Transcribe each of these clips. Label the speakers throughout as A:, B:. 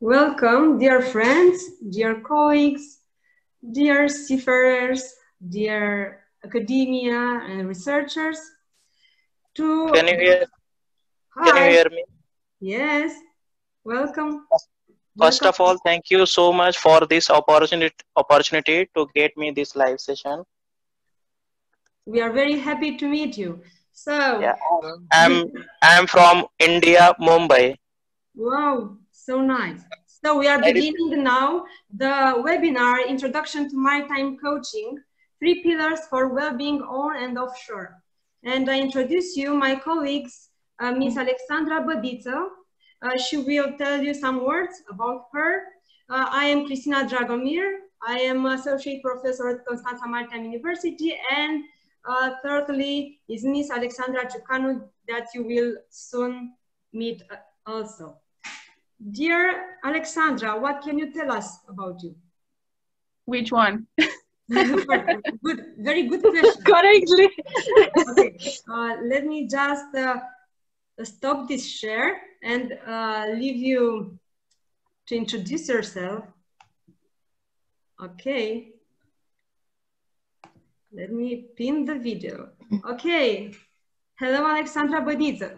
A: Welcome, dear friends, dear colleagues, dear seafarers, dear academia and researchers.
B: To can you hear?
A: Hi.
B: Can you hear me?
A: Yes. Welcome.
B: First Welcome. of all, thank you so much for this opportunity opportunity to get me this live session.
A: We are very happy to meet you. So
B: yeah, I'm I'm from India, Mumbai.
A: Wow, so nice. So we are beginning now the webinar Introduction to Maritime Coaching, three pillars for well-being on and offshore. And I introduce you my colleagues, uh, Miss Alexandra Bădiță. Uh, she will tell you some words about her. Uh, I am Cristina Dragomir. I am Associate Professor at Constanța Maritime University and uh, thirdly is Miss Alexandra Ciucanu that you will soon meet uh, also. Dear Alexandra, what can you tell us about you?
C: Which one?
A: good, very good question.
C: Correctly.
A: okay, uh, let me just uh, stop this share and uh, leave you to introduce yourself. Okay. Let me pin the video. Okay. Hello, Alexandra Bădiță.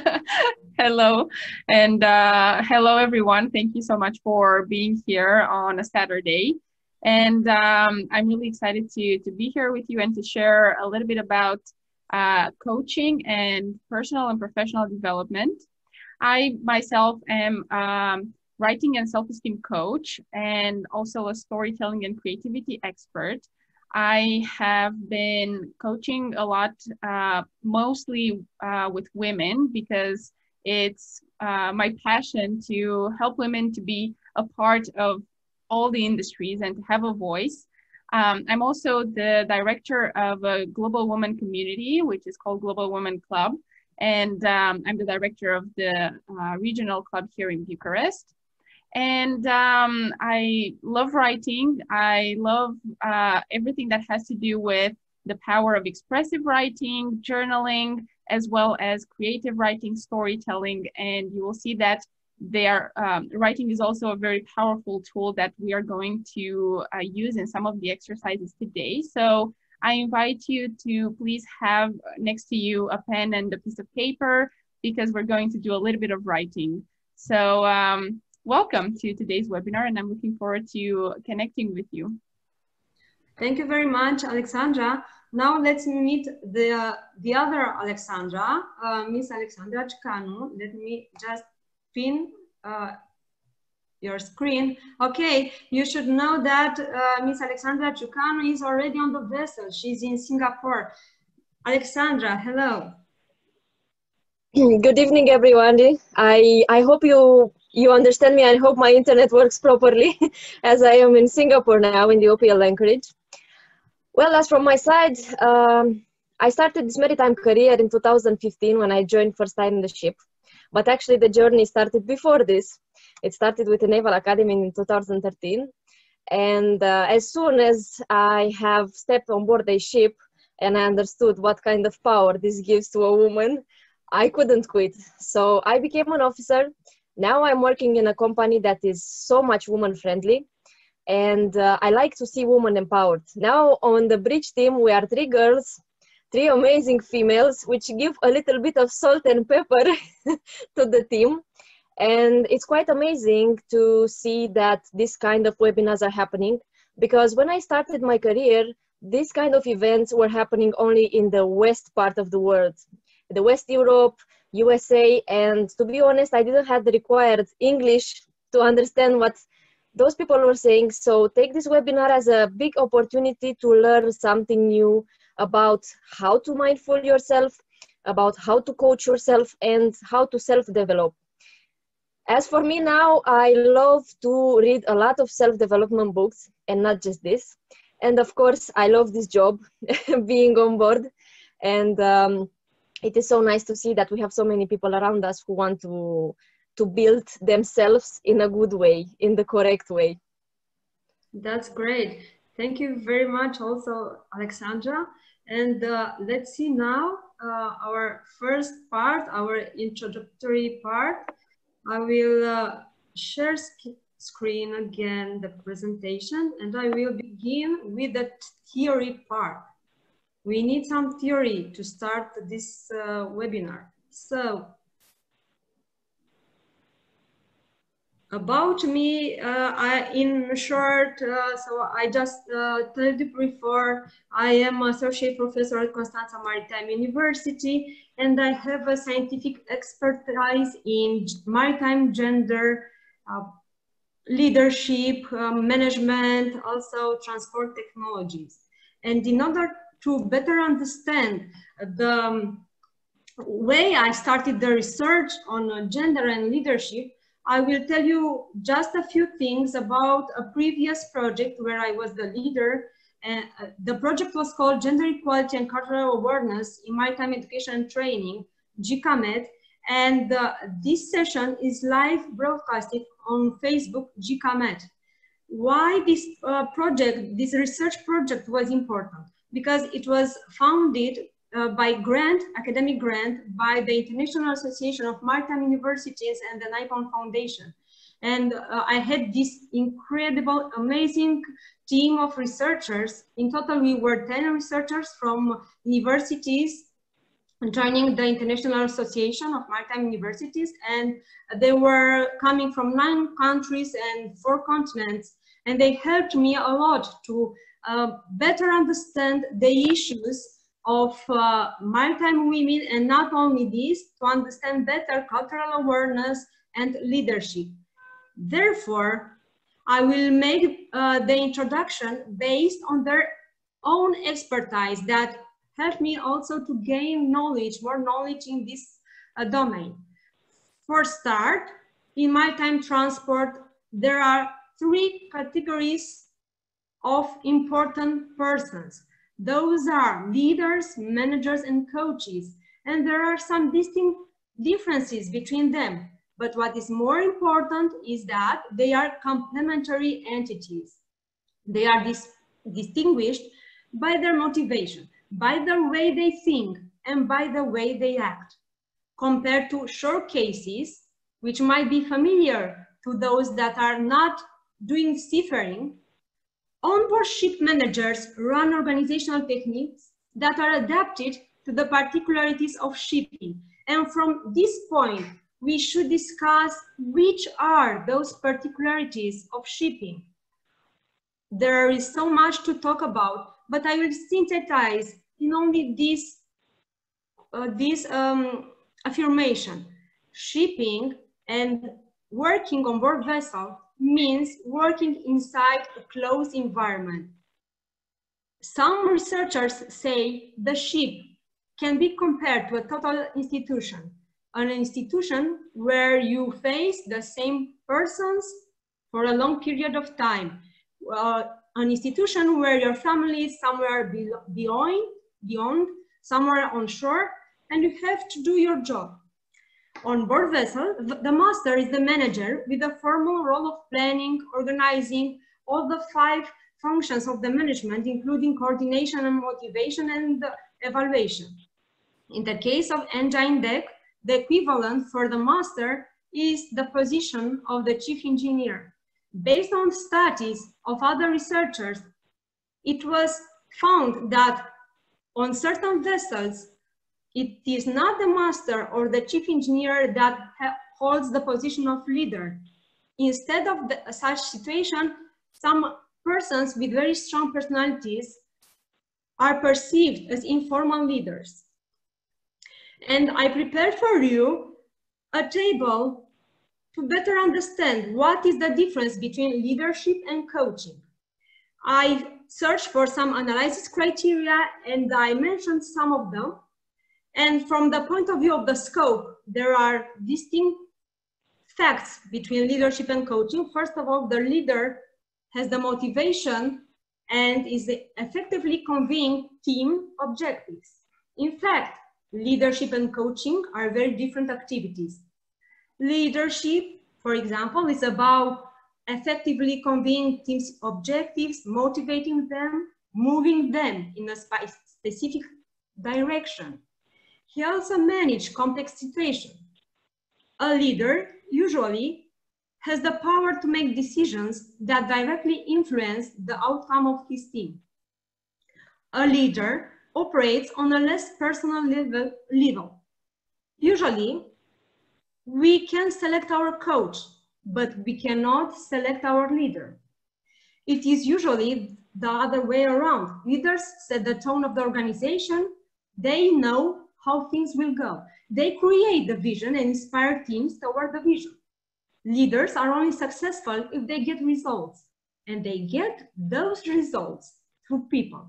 C: hello, and uh, hello, everyone. Thank you so much for being here on a Saturday. And um, I'm really excited to, to be here with you and to share a little bit about uh, coaching and personal and professional development. I myself am um, writing and self-esteem coach and also a storytelling and creativity expert. I have been coaching a lot, uh, mostly uh, with women, because it's uh, my passion to help women to be a part of all the industries and to have a voice. Um, I'm also the director of a global women community, which is called Global Women Club. And um, I'm the director of the uh, regional club here in Bucharest. And um, I love writing. I love uh, everything that has to do with the power of expressive writing, journaling, as well as creative writing, storytelling. And you will see that their um, writing is also a very powerful tool that we are going to uh, use in some of the exercises today. So I invite you to please have next to you a pen and a piece of paper because we're going to do a little bit of writing. So um, welcome to today's webinar and I'm looking forward to connecting with you.
A: Thank you very much, Alexandra. Now let's meet the, uh, the other Alexandra, uh, Miss Alexandra Ciucanu. Let me just pin uh, your screen. Okay, you should know that uh, Miss Alexandra Ciucanu is already on the vessel. She's in Singapore. Alexandra, hello.
D: Good evening, everyone. I, I hope you you understand me. I hope my internet works properly as I am in Singapore now in the OPL Anchorage. Well, as from my side, um, I started this maritime career in 2015 when I joined first time the ship. But actually the journey started before this. It started with the Naval Academy in 2013. And uh, as soon as I have stepped on board a ship and I understood what kind of power this gives to a woman, I couldn't quit. So I became an officer now I'm working in a company that is so much woman friendly and uh, I like to see women empowered. Now on the bridge team, we are three girls, three amazing females, which give a little bit of salt and pepper to the team. And it's quite amazing to see that this kind of webinars are happening because when I started my career, these kind of events were happening only in the west part of the world, the West Europe, USA. And to be honest, I didn't have the required English to understand what those people were saying. So take this webinar as a big opportunity to learn something new about how to mindful yourself, about how to coach yourself and how to self-develop. As for me now, I love to read a lot of self-development books and not just this. And of course, I love this job, being on board. And um, it is so nice to see that we have so many people around us who want to to build themselves in a good way in the correct way.
A: That's great. Thank you very much also alexandra. And uh, let's see now uh, our first part our introductory part. I will uh, share screen again the presentation and I will begin with the theory part. We need some theory to start this uh, webinar. So about me, uh, I, in short, uh, so I just uh, told you before, I am associate professor at Constanța Maritime University, and I have a scientific expertise in maritime gender, uh, leadership, um, management, also transport technologies. And in order to better understand the um, way I started the research on uh, gender and leadership, I will tell you just a few things about a previous project where I was the leader. And uh, the project was called Gender Equality and Cultural Awareness in Maritime Education and Training, GCAMET. And uh, this session is live broadcasted on Facebook, GCAMET. Why this uh, project, this research project was important? Because it was founded uh, by grant, academic grant, by the International Association of Maritime Universities and the Nippon Foundation. And uh, I had this incredible, amazing team of researchers. In total, we were 10 researchers from universities joining the International Association of Maritime Universities. And they were coming from nine countries and four continents. And they helped me a lot to uh, better understand the issues of uh, maritime women and not only this, to understand better cultural awareness and leadership. Therefore, I will make uh, the introduction based on their own expertise that helped me also to gain knowledge, more knowledge in this uh, domain. For start, in maritime transport, there are three categories of important persons. Those are leaders, managers, and coaches. And there are some distinct differences between them. But what is more important is that they are complementary entities. They are dis distinguished by their motivation, by the way they think, and by the way they act, compared to short cases, which might be familiar to those that are not doing seafaring, Onboard ship managers run organizational techniques that are adapted to the particularities of shipping. And from this point, we should discuss which are those particularities of shipping. There is so much to talk about, but I will synthesize in only this, uh, this um, affirmation. Shipping and working on board vessel means working inside a closed environment. Some researchers say the ship can be compared to a total institution, an institution where you face the same persons for a long period of time, uh, an institution where your family is somewhere beyond, beyond, somewhere on shore, and you have to do your job. On board vessel, the master is the manager with the formal role of planning, organizing all the five functions of the management, including coordination and motivation and evaluation. In the case of engine deck, the equivalent for the master is the position of the chief engineer. Based on studies of other researchers, it was found that on certain vessels, it is not the master or the chief engineer that holds the position of leader. Instead of the, such situation, some persons with very strong personalities are perceived as informal leaders. And I prepared for you a table to better understand what is the difference between leadership and coaching. I searched for some analysis criteria and I mentioned some of them and from the point of view of the scope, there are distinct facts between leadership and coaching. First of all, the leader has the motivation and is effectively conveying team objectives. In fact, leadership and coaching are very different activities. Leadership, for example, is about effectively conveying team's objectives, motivating them, moving them in a specific direction. He also managed complex situations. A leader usually has the power to make decisions that directly influence the outcome of his team. A leader operates on a less personal level. level. Usually, we can select our coach, but we cannot select our leader. It is usually the other way around. Leaders set the tone of the organization. They know how things will go. They create the vision and inspire teams toward the vision. Leaders are only successful if they get results, and they get those results through people.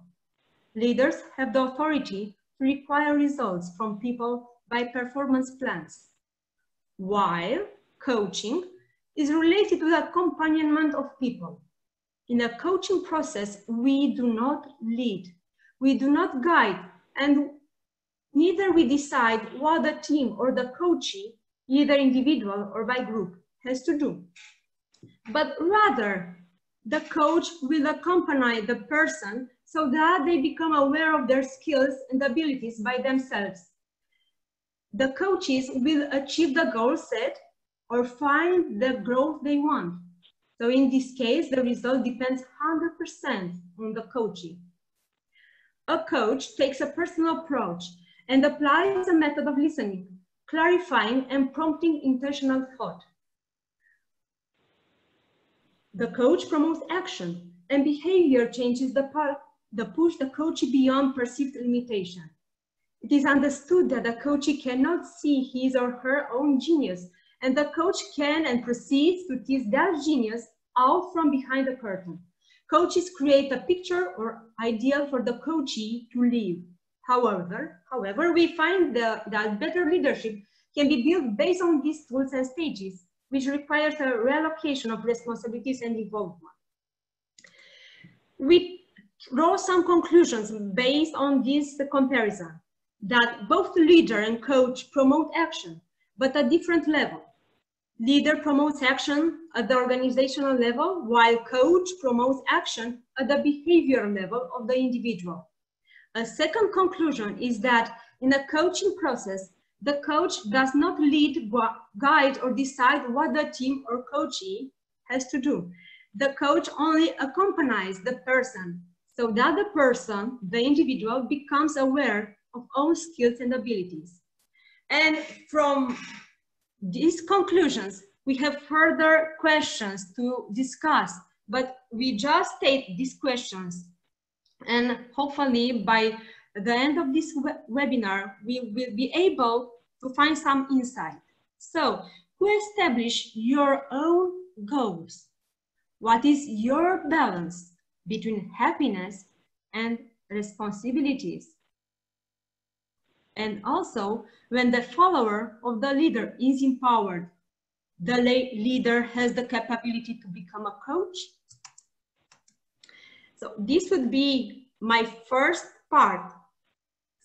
A: Leaders have the authority to require results from people by performance plans, while coaching is related to the accompaniment of people. In a coaching process, we do not lead, we do not guide, and neither we decide what the team or the coachee, either individual or by group, has to do. But rather, the coach will accompany the person so that they become aware of their skills and abilities by themselves. The coaches will achieve the goal set or find the growth they want. So in this case, the result depends 100% on the coaching. A coach takes a personal approach and applies a method of listening, clarifying and prompting intentional thought. The coach promotes action and behavior changes the, the push the coach beyond perceived limitation. It is understood that the coach cannot see his or her own genius and the coach can and proceeds to tease that genius out from behind the curtain. Coaches create a picture or ideal for the coachee to live. However, however, we find the, that better leadership can be built based on these tools and stages, which requires a reallocation of responsibilities and involvement. We draw some conclusions based on this comparison, that both leader and coach promote action, but at different level. Leader promotes action at the organizational level, while coach promotes action at the behavior level of the individual. A second conclusion is that in a coaching process, the coach does not lead, guide, or decide what the team or coachee has to do. The coach only accompanies the person so that the person, the individual, becomes aware of own skills and abilities. And from these conclusions, we have further questions to discuss, but we just take these questions and hopefully by the end of this webinar, we will be able to find some insight. So, who establish your own goals? What is your balance between happiness and responsibilities? And also, when the follower of the leader is empowered, the leader has the capability to become a coach. So this would be my first part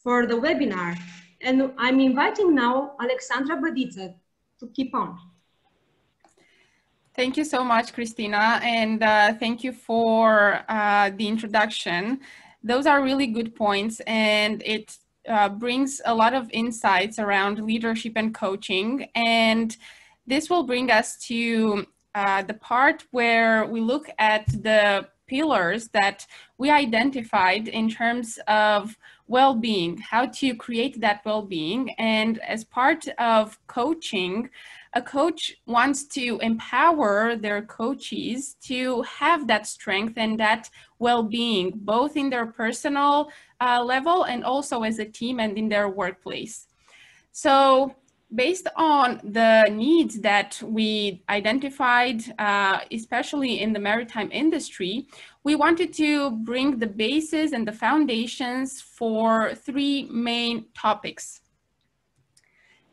A: for the webinar. And I'm inviting now Alexandra Bădiță to keep on.
C: Thank you so much, Cristina, and uh, thank you for uh, the introduction. Those are really good points, and it uh, brings a lot of insights around leadership and coaching. And this will bring us to uh, the part where we look at the pillars that we identified in terms of well-being, how to create that well-being. And as part of coaching, a coach wants to empower their coaches to have that strength and that well-being, both in their personal uh, level and also as a team and in their workplace. So based on the needs that we identified, uh, especially in the maritime industry, we wanted to bring the basis and the foundations for three main topics.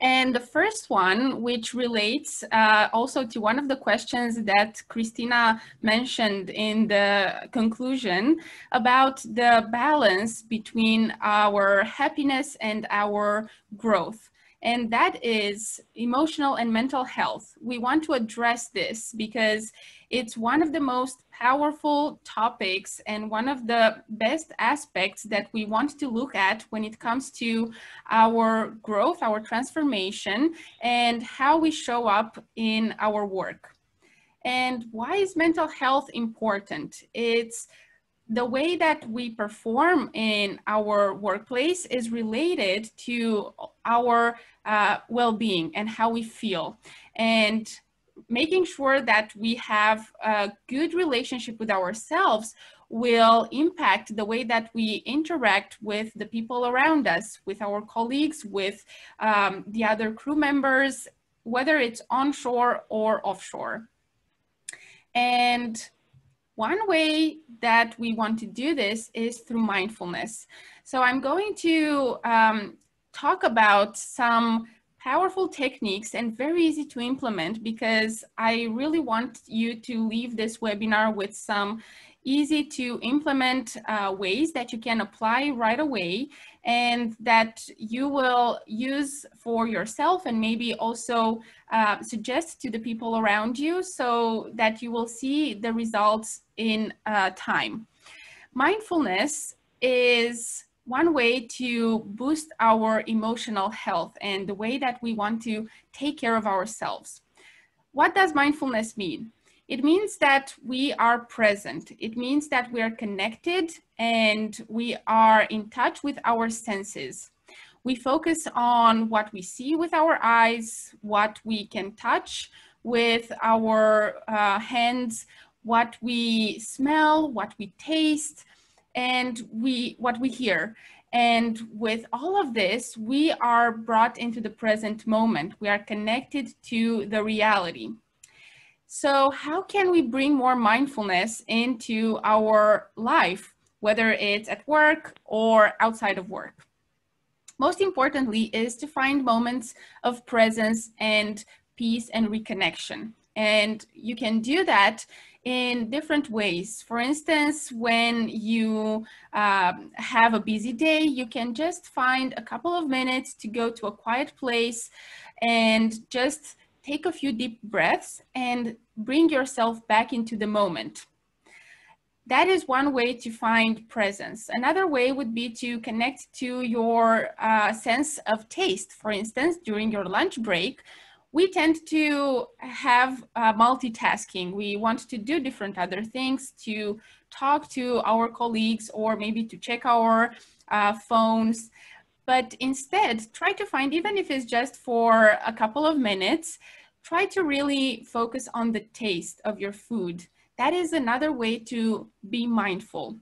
C: And the first one, which relates uh, also to one of the questions that Cristina mentioned in the conclusion about the balance between our happiness and our growth and that is emotional and mental health. We want to address this because it's one of the most powerful topics and one of the best aspects that we want to look at when it comes to our growth, our transformation, and how we show up in our work. And why is mental health important? It's the way that we perform in our workplace is related to our uh, well-being and how we feel. And making sure that we have a good relationship with ourselves will impact the way that we interact with the people around us with our colleagues with um, the other crew members whether it's onshore or offshore. And one way that we want to do this is through mindfulness. So I'm going to um, talk about some powerful techniques and very easy to implement because I really want you to leave this webinar with some easy to implement uh, ways that you can apply right away and that you will use for yourself and maybe also uh, suggest to the people around you so that you will see the results in uh, time. Mindfulness is one way to boost our emotional health and the way that we want to take care of ourselves. What does mindfulness mean? It means that we are present. It means that we are connected and we are in touch with our senses. We focus on what we see with our eyes, what we can touch with our uh, hands, what we smell, what we taste, and we what we hear. And with all of this, we are brought into the present moment. We are connected to the reality. So how can we bring more mindfulness into our life, whether it's at work or outside of work? Most importantly is to find moments of presence and peace and reconnection. And you can do that in different ways. For instance, when you uh, have a busy day, you can just find a couple of minutes to go to a quiet place and just take a few deep breaths and bring yourself back into the moment. That is one way to find presence. Another way would be to connect to your uh, sense of taste. For instance, during your lunch break, we tend to have uh, multitasking. We want to do different other things, to talk to our colleagues or maybe to check our uh, phones. But instead, try to find, even if it's just for a couple of minutes, try to really focus on the taste of your food. That is another way to be mindful.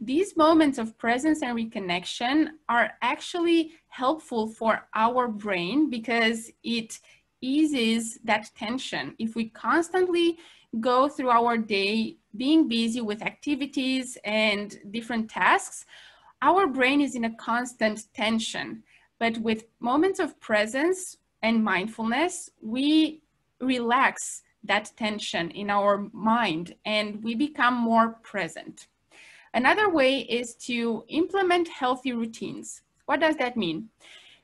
C: These moments of presence and reconnection are actually helpful for our brain because it eases that tension. If we constantly go through our day being busy with activities and different tasks, our brain is in a constant tension. But with moments of presence and mindfulness, we relax that tension in our mind and we become more present. Another way is to implement healthy routines. What does that mean?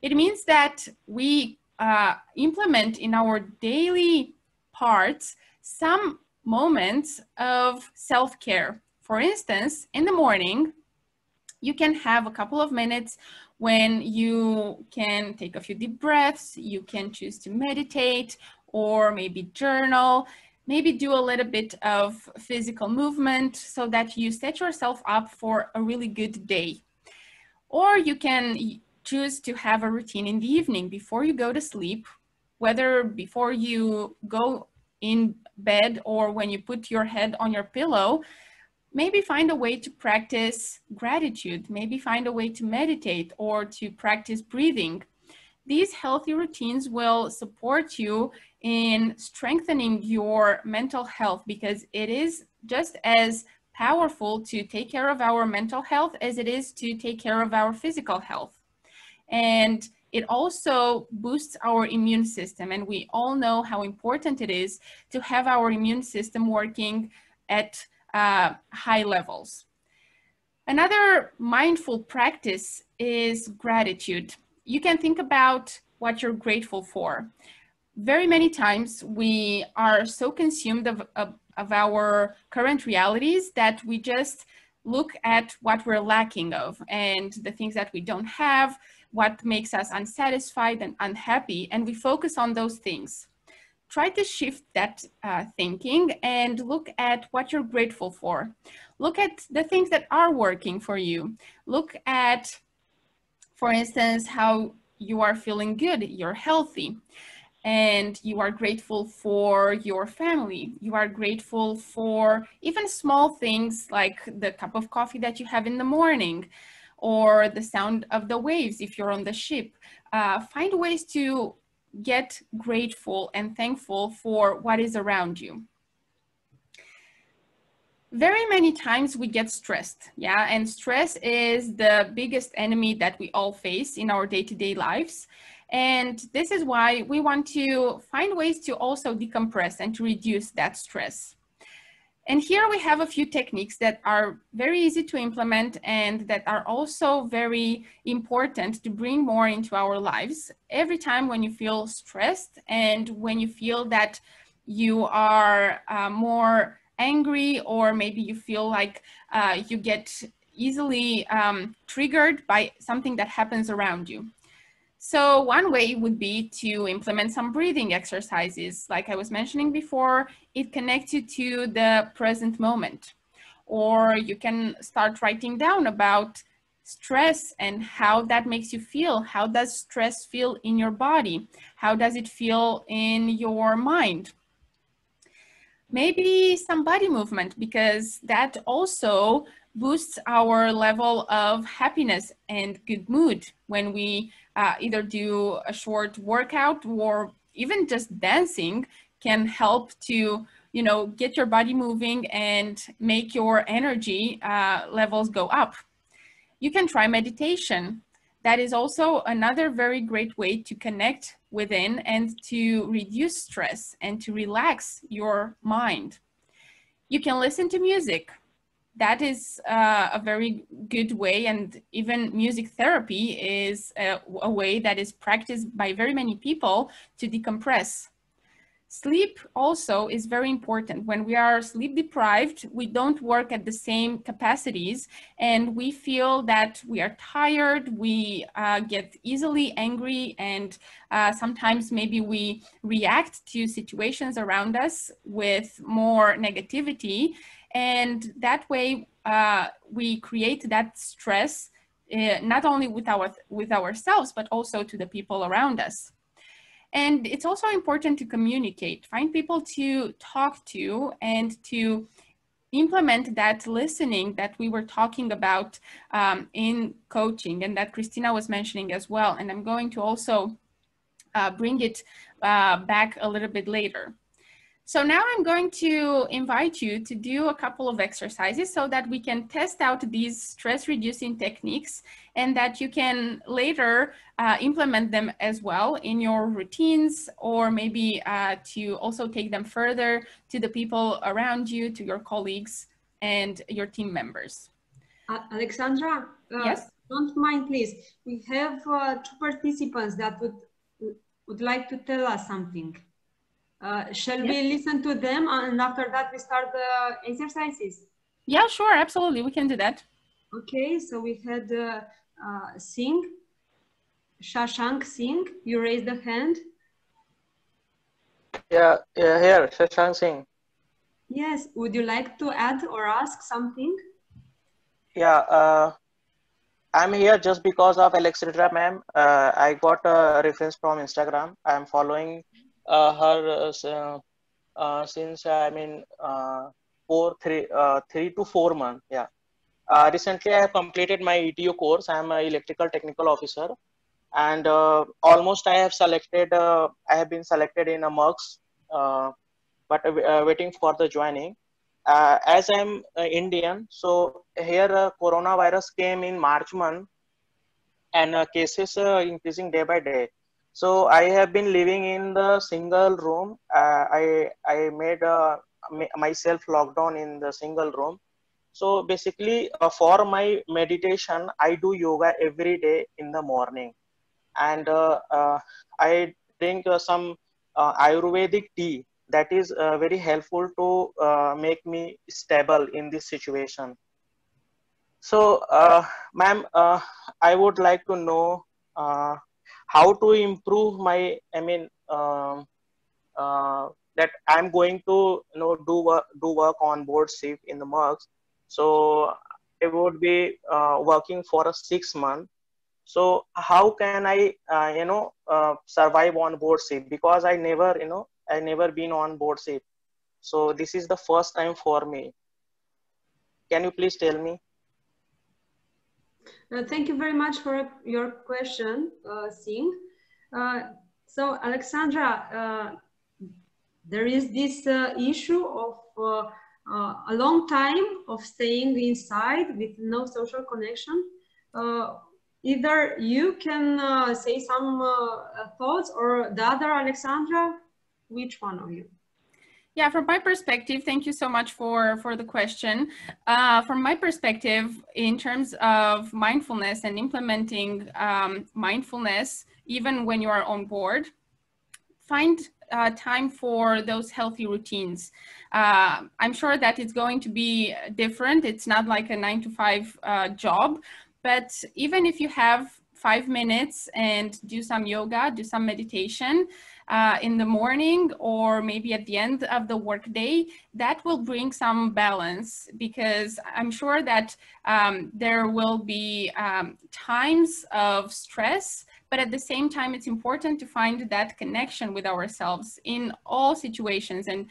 C: It means that we uh, implement in our daily parts some moments of self-care. For instance, in the morning, you can have a couple of minutes when you can take a few deep breaths, you can choose to meditate or maybe journal, maybe do a little bit of physical movement so that you set yourself up for a really good day. Or you can choose to have a routine in the evening before you go to sleep, whether before you go in bed or when you put your head on your pillow, maybe find a way to practice gratitude, maybe find a way to meditate or to practice breathing. These healthy routines will support you in strengthening your mental health because it is just as powerful to take care of our mental health as it is to take care of our physical health. And it also boosts our immune system. And we all know how important it is to have our immune system working at uh, high levels. Another mindful practice is gratitude. You can think about what you're grateful for very many times we are so consumed of, of, of, our current realities that we just look at what we're lacking of and the things that we don't have, what makes us unsatisfied and unhappy, and we focus on those things. try to shift that uh, thinking and look at what you're grateful for. Look at the things that are working for you. Look at, for instance, how you are feeling good, you're healthy, and you are grateful for your family. You are grateful for even small things like the cup of coffee that you have in the morning or the sound of the waves if you're on the ship. Uh, find ways to get grateful and thankful for what is around you. Very many times we get stressed, yeah, and stress is the biggest enemy that we all face in our day-to-day lives. And this is why we want to find ways to also decompress and to reduce that stress. And here we have a few techniques that are very easy to implement and that are also very important to bring more into our lives. Every time when you feel stressed and when you feel that you are uh, more angry or maybe you feel like uh, you get easily um, triggered by something that happens around you. So one way would be to implement some breathing exercises. Like I was mentioning before, it connects you to the present moment. Or you can start writing down about stress and how that makes you feel. How does stress feel in your body? How does it feel in your mind? Maybe some body movement because that also boosts our level of happiness and good mood when we uh, either do a short workout or even just dancing can help to you know get your body moving and make your energy uh, levels go up. You can try meditation. That is also another very great way to connect within and to reduce stress and to relax your mind. You can listen to music that is uh, a very good way and even music therapy is a, a, way that is practiced by very many people to decompress. Sleep also is very important. When we are sleep deprived we don't work at the same capacities and we feel that we are tired we uh, get easily angry and uh, sometimes maybe we react to situations around us with more negativity and that way uh, we create that stress uh, not only with our with ourselves but also to the people around us. And it's also important to communicate find people to talk to and to implement that listening that we were talking about um, in coaching and that cristina was mentioning as well. And i'm going to also uh, bring it uh, back a little bit later so now I'm going to invite you to do a couple of exercises so that we can test out these stress reducing techniques and that you can later uh, implement them as well in your routines or maybe uh, to also take them further to the people around you, to your colleagues and your team members.
A: Uh, Alexandra,
C: yes?
A: don't mind please. We have uh, two participants that would, would like to tell us something. Uh, shall yes. we listen to them and after that we start the exercises?
C: Yeah, sure, absolutely. We can do that.
A: Okay, so we had uh, uh, Singh, Shashank Singh. You raised the hand.
B: Yeah, yeah, here, Shashank Singh.
A: Yes, would you like to add or ask something?
B: Yeah, uh, I'm here just because of Alexandra ma'am. Uh, I got a reference from Instagram. I'm following uh, Uh, her uh, uh, uh, since I mean uh, four three three to four months. Yeah. recently, I have completed my ETO course. I am an electrical technical officer, and almost I have selected. I have been selected in a MUX, but waiting for the joining. Uh, as I'm uh, Indian, so here uh, coronavirus came in March month, and cases increasing day by day so i have been living in the single room. Uh, i i made myself locked down in the single room. So basically uh, for my meditation i do yoga every day in the morning. And uh, uh, i drink uh, some ayurvedic tea that is very helpful to make me stable in this situation. So ma'am i would like to know how to improve my i mean um, uh, that I'm going to you know do work do work on board ship in the MUX. So it would be uh, working for a six month. So how can I uh, you know uh, survive on board ship because I never you know I never been on board ship. So this is the first time for me. Can you please tell me?
A: Uh, thank you very much for your question, uh, Singh. Uh, so, Alexandra, uh, there is this uh, issue of a long time of staying inside with no social connection. either you can say some thoughts or the other, Alexandra, which one of you?
C: Yeah, from my perspective, thank you so much for, for the question. Uh, from my perspective, in terms of mindfulness and implementing um, mindfulness, even when you are on board, find uh, time for those healthy routines. Uh, I'm sure that it's going to be different. It's not like a nine to five uh, job, but even if you have five minutes and do some yoga, do some meditation, uh, in the morning or maybe at the end of the workday, that will bring some balance because I'm sure that um, there will be um, times of stress, but at the same time, it's important to find that connection with ourselves in all situations. And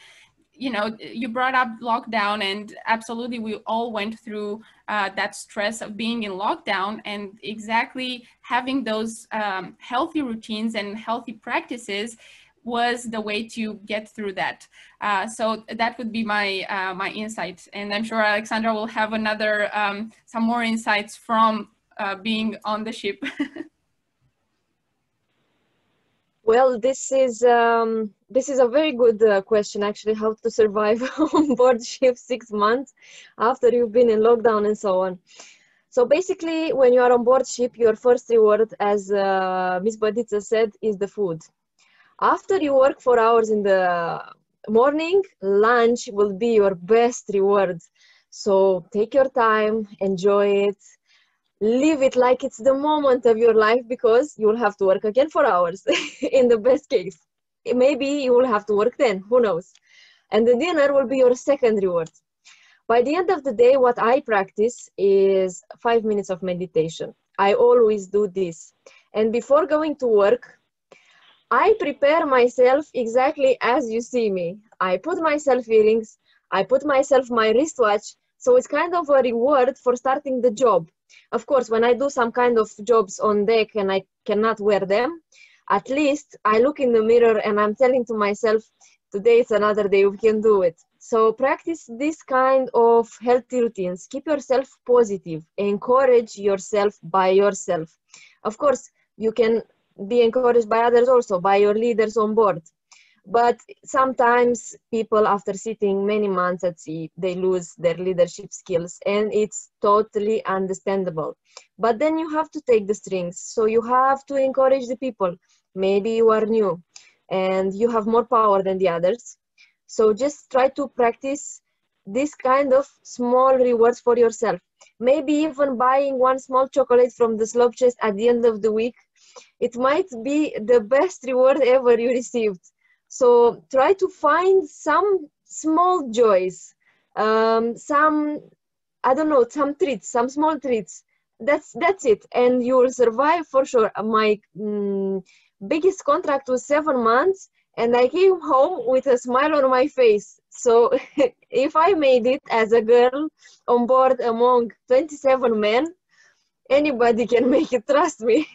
C: you know, you brought up lockdown, and absolutely, we all went through uh, that stress of being in lockdown, and exactly having those um, healthy routines and healthy practices was the way to get through that. Uh, so that would be my uh, my insight, and I'm sure Alexandra will have another um, some more insights from uh, being on the ship.
D: Well, this is um, this is a very good uh, question actually. How to survive on board ship six months after you've been in lockdown and so on. So basically, when you are on board ship, your first reward, as uh, Ms. Bădiță said, is the food. After you work four hours in the morning, lunch will be your best reward. So take your time, enjoy it, live it like it's the moment of your life because you will have to work again for hours in the best case. Eh, maybe you will have to work then, who knows? And the dinner will be your second reward. By the end of the day, what I practice is five minutes of meditation. I always do this. And before going to work, I prepare myself exactly as you see me. I put myself earrings, I put myself my wristwatch, so it's kind of a reward for starting the job. Of course, when I do some kind of jobs on deck and I cannot wear them, at least I look in the mirror and I'm telling to myself, today is another day, we can do it. So practice this kind of healthy routines. Keep yourself positive. Encourage yourself by yourself. Of course, you can be encouraged by others also, by your leaders on board. But sometimes people, after sitting many months at sea, they lose their leadership skills, and it's totally understandable. But then you have to take the strings. So you have to encourage the people. Maybe you are new and you have more power than the others. So just try to practice this kind of small rewards for yourself. Maybe even buying one small chocolate from the slop chest at the end of the week. It might be the best reward ever you received. So try to find some small joys, um, some, I don't know, some treats, some small treats. That's, that's it. And you will survive for sure. My mm, biggest contract was seven months and I came home with a smile on my face. So if I made it as a girl on board among 27 men, anybody can make it, trust me.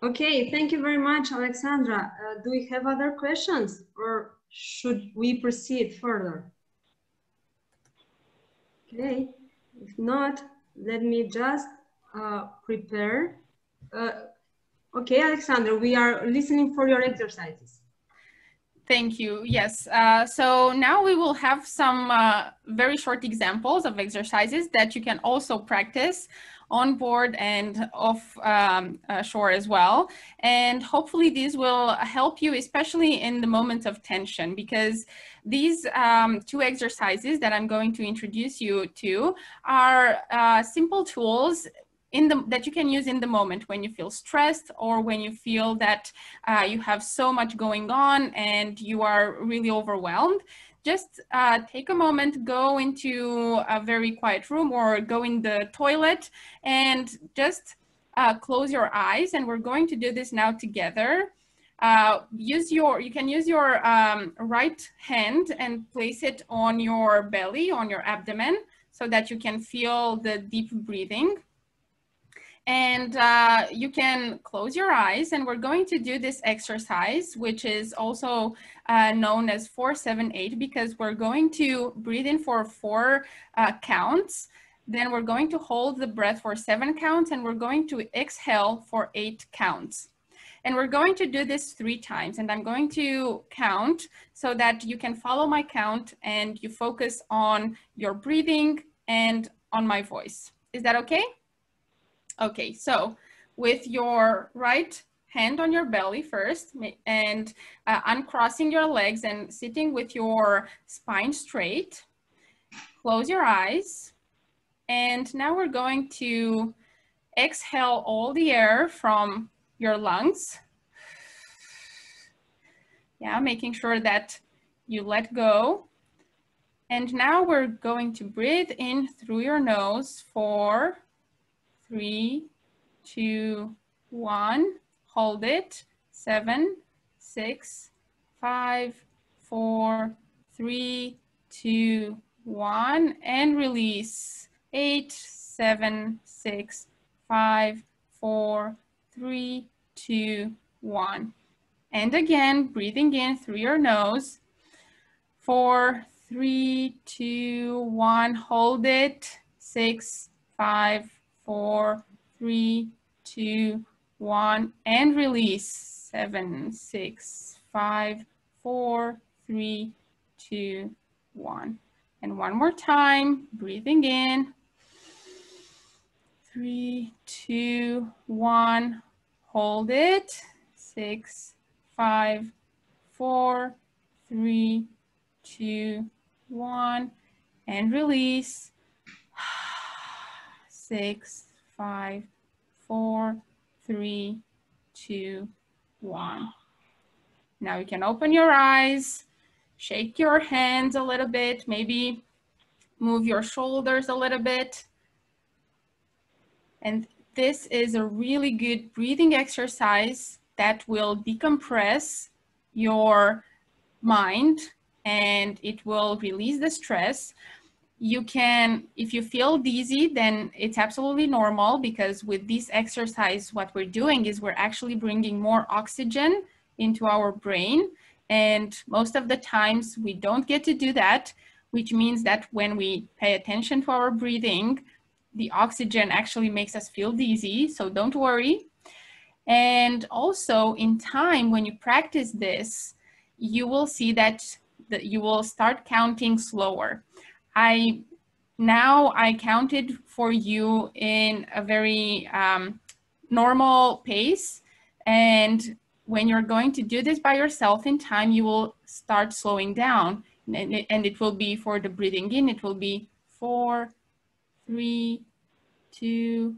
A: Okay, thank you very much, Alexandra. Uh, do we have other questions or should we proceed further? Okay, if not, let me just uh, prepare. Uh, okay, Alexandra, we are listening for your exercises.
C: Thank you. Yes. Uh, so now we will have some uh, very short examples of exercises that you can also practice on board and off um, uh, shore as well. And hopefully these will help you, especially in the moments of tension, because these um, two exercises that I'm going to introduce you to are uh, simple tools in the that you can use in the moment when you feel stressed or when you feel that uh, you have so much going on and you are really overwhelmed. Just uh, take a moment go into a very quiet room or go in the toilet and just uh, close your eyes. And we're going to do this now together. Uh, use your you can use your um, right hand and place it on your belly on your abdomen so that you can feel the deep breathing and uh, you can close your eyes and we're going to do this exercise, which is also uh, known as 478 because we're going to breathe in for four uh, counts. Then we're going to hold the breath for seven counts and we're going to exhale for eight counts. And we're going to do this three times and I'm going to count so that you can follow my count and you focus on your breathing and on my voice. Is that okay? Okay, so with your right hand on your belly first and uh, uncrossing your legs and sitting with your spine straight. Close your eyes. And now we're going to exhale all the air from your lungs. Yeah, making sure that you let go. And now we're going to breathe in through your nose for three, two, one. Hold it. Seven, six, five, four, three, two, one, and release. Eight, seven, six, five, four, three, two, one. And again, breathing in through your nose. Four, three, two, one. Hold it. Six, five, four, three, two, one, and release. Seven, six, five, four, three, two, one. And one more time, breathing in. Three, two, one, hold it. Six, five, four, three, two, one, and release six, five, four, three, two, one. Now you can open your eyes, shake your hands a little bit, maybe move your shoulders a little bit. And this is a really good breathing exercise that will decompress your mind and it will release the stress you can, if you feel dizzy, then it's absolutely normal because with this exercise, what we're doing is we're actually bringing more oxygen into our brain. And most of the times we don't get to do that, which means that when we pay attention to our breathing, the oxygen actually makes us feel dizzy. So don't worry. And also in time, when you practice this, you will see that, that you will start counting slower. I now I counted for you in a very um, normal pace. And when you're going to do this by yourself in time, you will start slowing down. And it, and it will be for the breathing in, it will be four, three, two,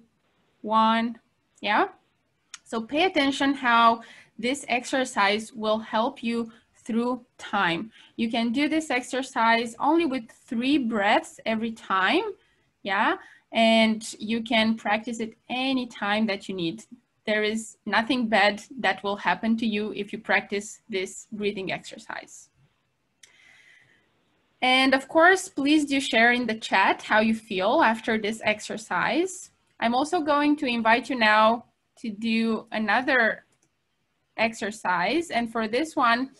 C: one. Yeah. So pay attention how this exercise will help you through time. You can do this exercise only with three breaths every time, yeah? And you can practice it any time that you need. There is nothing bad that will happen to you if you practice this breathing exercise. And of course, please do share in the chat how you feel after this exercise. I'm also going to invite you now to do another exercise. And for this one,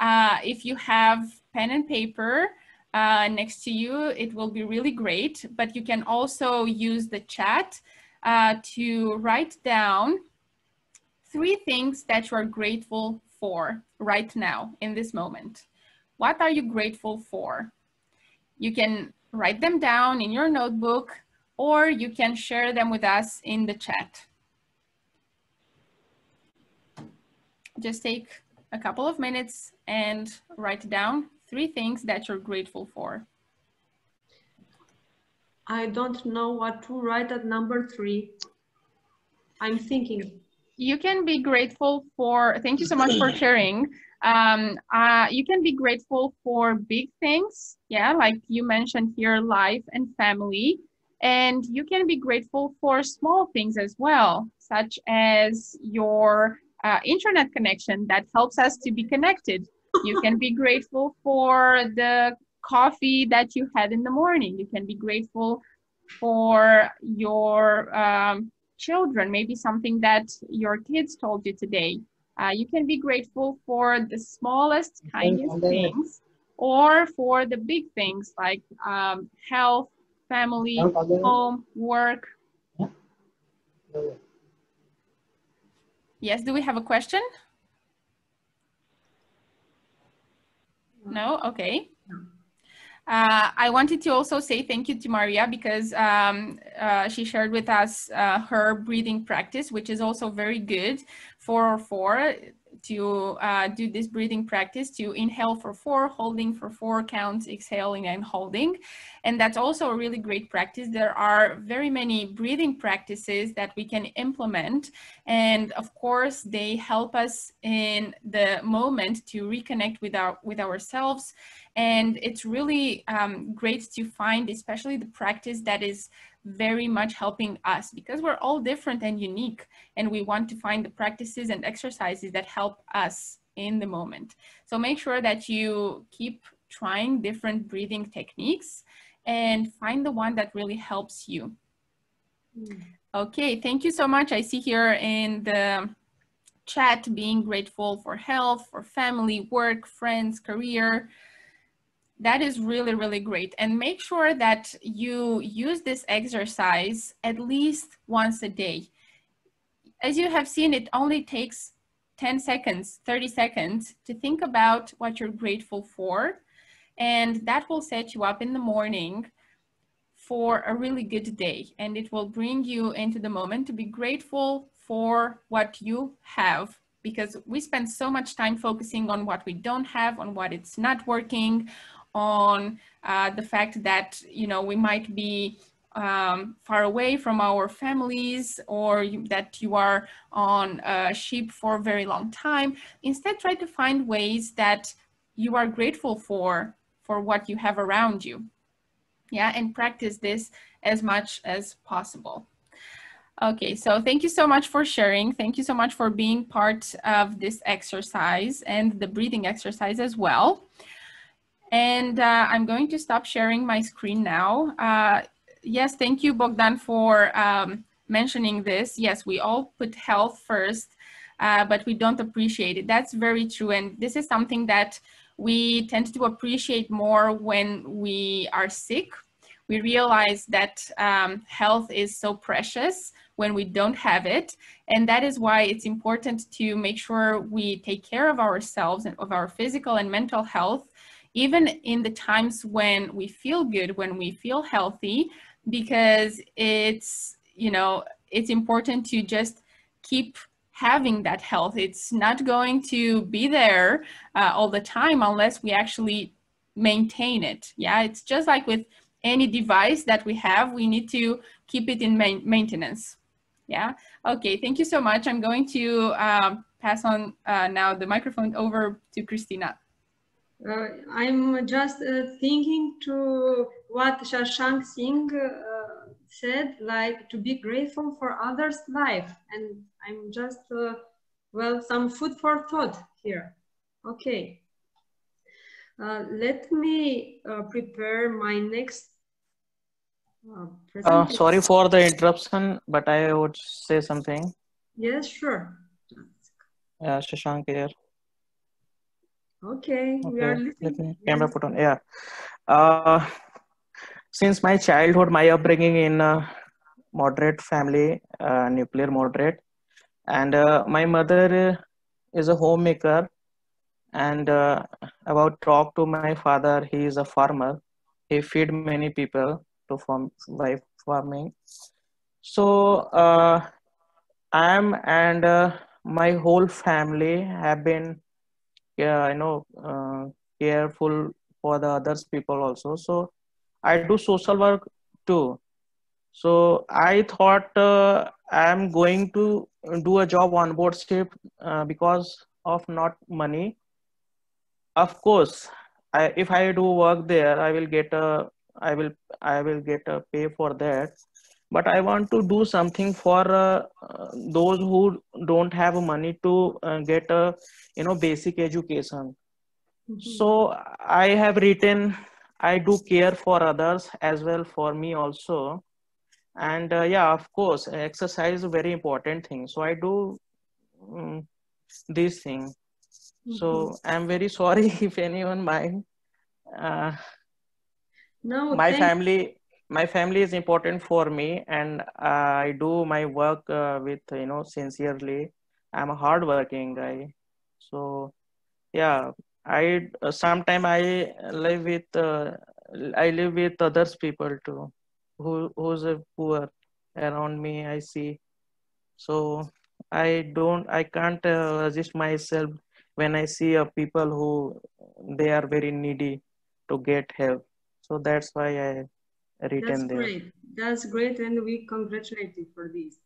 C: uh, if you have pen and paper uh, next to you, it will be really great, but you can also use the chat uh, to write down three things that you are grateful for right now in this moment. What are you grateful for? You can write them down in your notebook or you can share them with us in the chat. Just take a couple of minutes and write down three things that you're grateful for.
A: I don't know what to write at number three. I'm thinking.
C: You can be grateful for, thank you so much for sharing. Um, uh, you can be grateful for big things, yeah, like you mentioned here, life and family. And you can be grateful for small things as well, such as your uh, internet connection that helps us to be connected. You can be grateful for the coffee that you had in the morning. You can be grateful for your um, children, maybe something that your kids told you today. Uh, you can be grateful for the smallest, kindest things or for the big things like um, health, family, home, work. Yes, do we have a question? No? Okay. Uh, I wanted to also say thank you to Maria because um, uh, she shared with us uh, her breathing practice, which is also very good for four to uh, do this breathing practice to inhale for four, holding for four counts, exhaling and holding. And that's also a really great practice. There are very many breathing practices that we can implement. And of course, they help us in the moment to reconnect with, our, with ourselves. And it's really um, great to find, especially the practice that is very much helping us because we're all different and unique and we want to find the practices and exercises that help us in the moment. So make sure that you keep trying different breathing techniques and find the one that really helps you. Mm. Okay, thank you so much. I see here in the chat being grateful for health, for family, work, friends, career, that is really, really great. And make sure that you use this exercise at least once a day. As you have seen, it only takes 10 seconds, 30 seconds to think about what you're grateful for. And that will set you up in the morning for a really good day. And it will bring you into the moment to be grateful for what you have because we spend so much time focusing on what we don't have, on what it's not working, on uh, the fact that, you know, we might be um, far away from our families or you, that you are on a ship for a very long time. Instead, try to find ways that you are grateful for, for what you have around you. Yeah, and practice this as much as possible. Okay, so thank you so much for sharing. Thank you so much for being part of this exercise and the breathing exercise as well. And uh, I'm going to stop sharing my screen now. Uh, yes, thank you, Bogdan, for um, mentioning this. Yes, we all put health first, uh, but we don't appreciate it. That's very true. And this is something that we tend to appreciate more when we are sick. We realize that um, health is so precious when we don't have it. And that is why it's important to make sure we take care of ourselves and of our physical and mental health even in the times when we feel good, when we feel healthy, because it's, you know, it's important to just keep having that health. It's not going to be there uh, all the time unless we actually maintain it. Yeah, it's just like with any device that we have, we need to keep it in main maintenance. Yeah, okay, thank you so much. I'm going to um, pass on uh, now the microphone over to Cristina.
A: Uh, I'm just uh, thinking to what Shashank Singh uh, said, like to be grateful for others' life. And I'm just, well, some food for thought here. Okay. Uh, let me uh, prepare my next
B: uh, sorry for the interruption, but I would say something.
A: Yes, sure.
B: Yeah, Shashank here.
A: Okay, okay. we are listening.
B: camera put on. Yeah. Uh, since my childhood, my upbringing in a moderate family, uh, nuclear moderate, and uh, my mother is a homemaker. And uh, about talk to my father, he is a farmer. He feed many people to farm by farming. So uh, I am and uh, my whole family have been yeah i know uh, careful for the others people also so i do social work too. So I thought uh, I'm going to do a job on board ship uh, because of not money. Of course, I, if I do work there, I will get a I will I will get a pay for that. But I want to do something for uh, uh, those who don't have money to uh, get a you know basic education. Mm-hmm. So I have written I do care for others as well for me also and uh, yeah of course exercise is a very important thing so i do um, this thing mm-hmm. so i'm very sorry if anyone mind uh,
A: no
B: my family my family is important for me and uh, i do my work uh, with you know sincerely. I'm a hardworking guy. So yeah i uh, sometime i live with uh, i live with others people too who who's a poor around me i see. So i don't i can't uh, resist myself when i see uh, people who they are very needy to get help. So that's why i written
A: that's
B: there.
A: great. That's great and we congratulate you for this.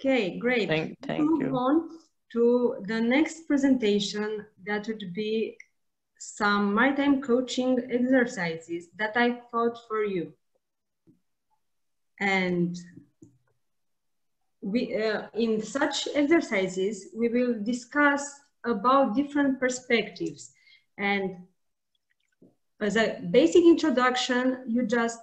A: Okay great.
B: Thank, thank
A: move
B: you.
A: on to the next presentation. That would be some maritime coaching exercises that i thought for you. And we, uh, in such exercises, we will discuss about different perspectives. And as a basic introduction, you just,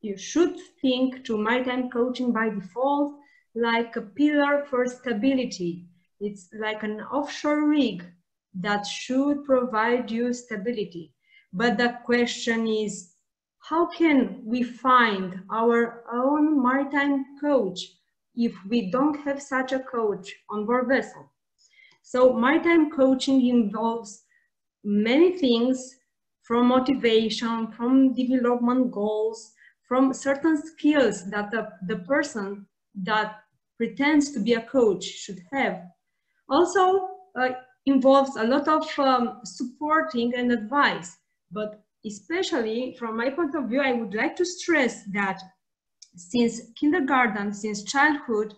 A: you should think to maritime coaching by default like a pillar for stability. It's like an offshore rig that should provide you stability. But the question is, how can we find our own maritime coach if we don't have such a coach on board vessel? So maritime coaching involves many things from motivation, from development goals, from certain skills that the, the person that pretends to be a coach should have. Also uh, involves a lot of um, supporting and advice, but especially from my point of view, I would like to stress that since kindergarten, since childhood,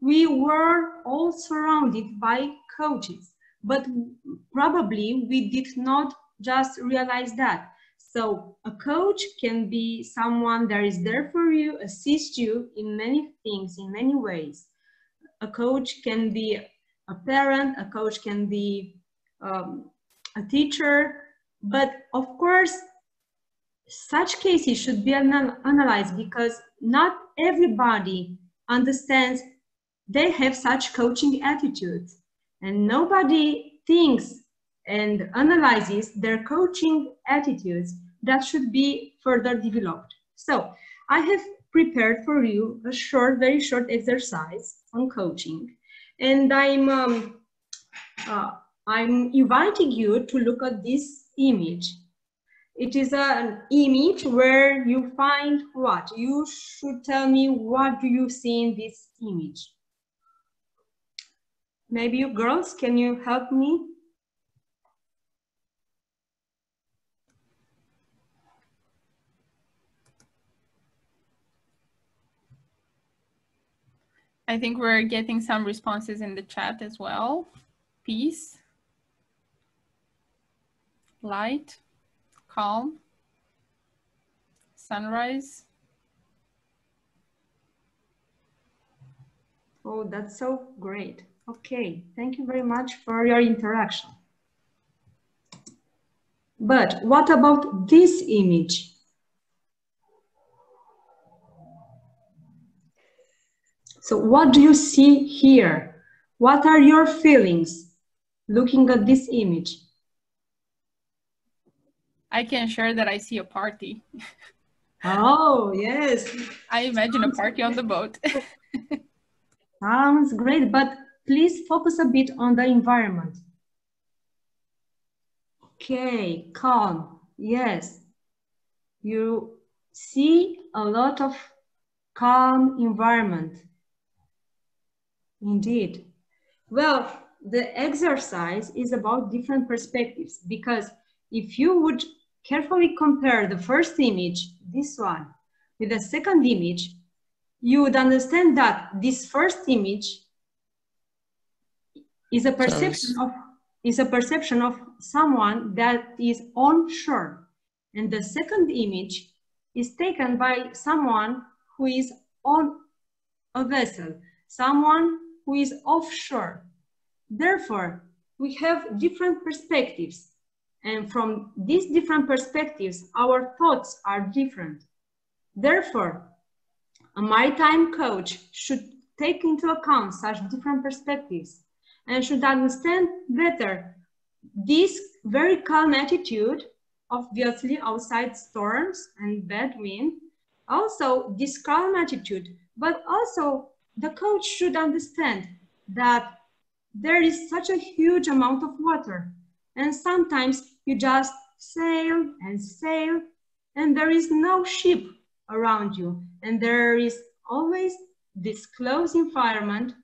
A: we were all surrounded by coaches, but probably we did not just realize that. So a coach can be someone that is there for you, assist you in many things, in many ways. A coach can be a parent, a coach can be um, a teacher, but of course, such cases should be anal analyzed because not everybody understands they have such coaching attitudes and nobody thinks and analyzes their coaching attitudes that should be further developed. So I have prepared for you a short, very short exercise on coaching and I'm, um, uh, I'm inviting you to look at this image it is an image where you find what? You should tell me what do you see in this image? Maybe you girls, can you help me?
C: I think we're getting some responses in the chat as well. Peace. Light calm, sunrise.
A: Oh, that's so great. Okay, thank you very much for your interaction. But what about this image? So what do you see here? What are your feelings looking at this image?
C: I can share that I see a party.
A: Oh, yes.
C: I imagine a party on the boat.
A: Sounds great, but please focus a bit on the environment. Okay, calm. Yes. You see a lot of calm environment. Indeed. Well, the exercise is about different perspectives because if you would carefully compare the first image, this one, with the second image, you would understand that this first image is a perception of is a perception of someone that is on shore. And the second image is taken by someone who is on a vessel, someone who is offshore. Therefore, we have different perspectives. And from these different perspectives, our thoughts are different. Therefore, a maritime coach should take into account such different perspectives and should understand better this very calm attitude, obviously outside storms and bad wind, also this calm attitude, but also the coach should understand that there is such a huge amount of water and sometimes you just sail and sail and there is no ship around you and there is always this close environment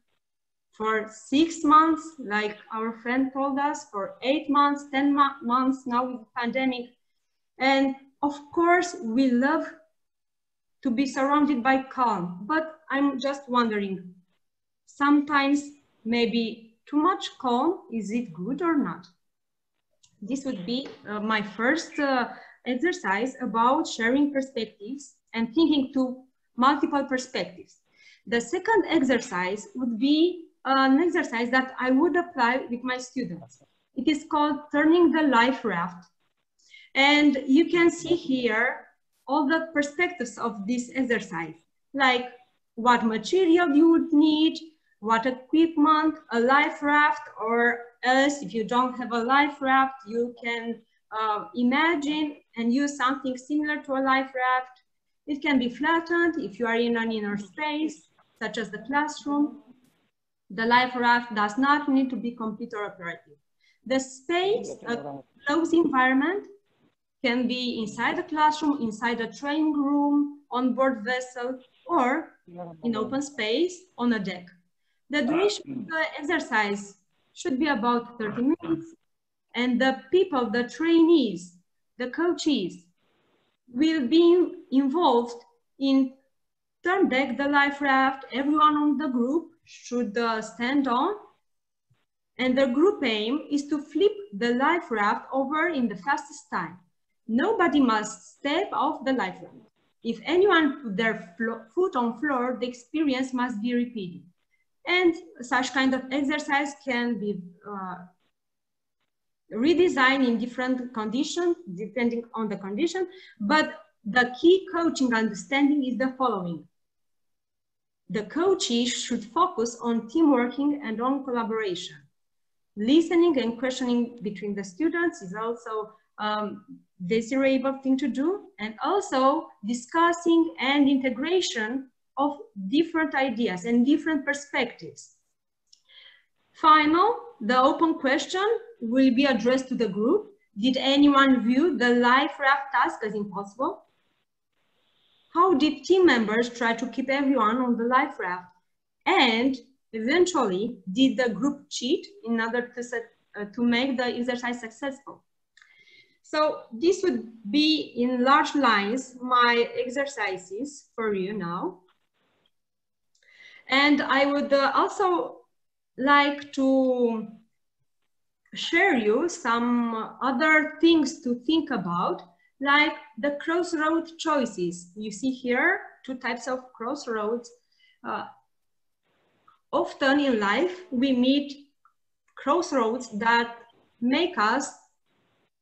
A: for six months, like our friend told us, for eight months, 10 mo months now with the pandemic. And of course, we love to be surrounded by calm, but I'm just wondering, sometimes maybe too much calm, is it good or not? This would be uh, my first uh, exercise about sharing perspectives and thinking to multiple perspectives. The second exercise would be an exercise that I would apply with my students. It is called Turning the Life Raft. And you can see here all the perspectives of this exercise, like what material you would need, what equipment, a life raft, or else if you don't have a life raft, you can uh, imagine and use something similar to a life raft. It can be flattened if you are in an inner space, such as the classroom the life raft does not need to be computer operative. The space, a closed environment, can be inside the classroom, inside a training room, on board vessel, or in open space on a deck. The duration of the exercise should be about 30 minutes, and the people, the trainees, the coaches, will be involved in turn deck the life raft, everyone on the group should uh, stand on. And the group aim is to flip the life raft over in the fastest time. Nobody must step off the life raft. If anyone put their foot on floor, the experience must be repeated. And such kind of exercise can be uh, redesigned in different conditions, depending on the condition. But the key coaching understanding is the following the coaches should focus on team working and on collaboration. Listening and questioning between the students is also um, desirable thing to do, and also discussing and integration of different ideas and different perspectives. Final, the open question will be addressed to the group. Did anyone view the life raft task as impossible? How did team members try to keep everyone on the life raft? And eventually, did the group cheat in order to, set, uh, to make the exercise successful? So this would be in large lines my exercises for you now. And I would uh, also like to share you some other things to think about like the crossroad choices. You see here two types of crossroads. Uh, often in life, we meet crossroads that make us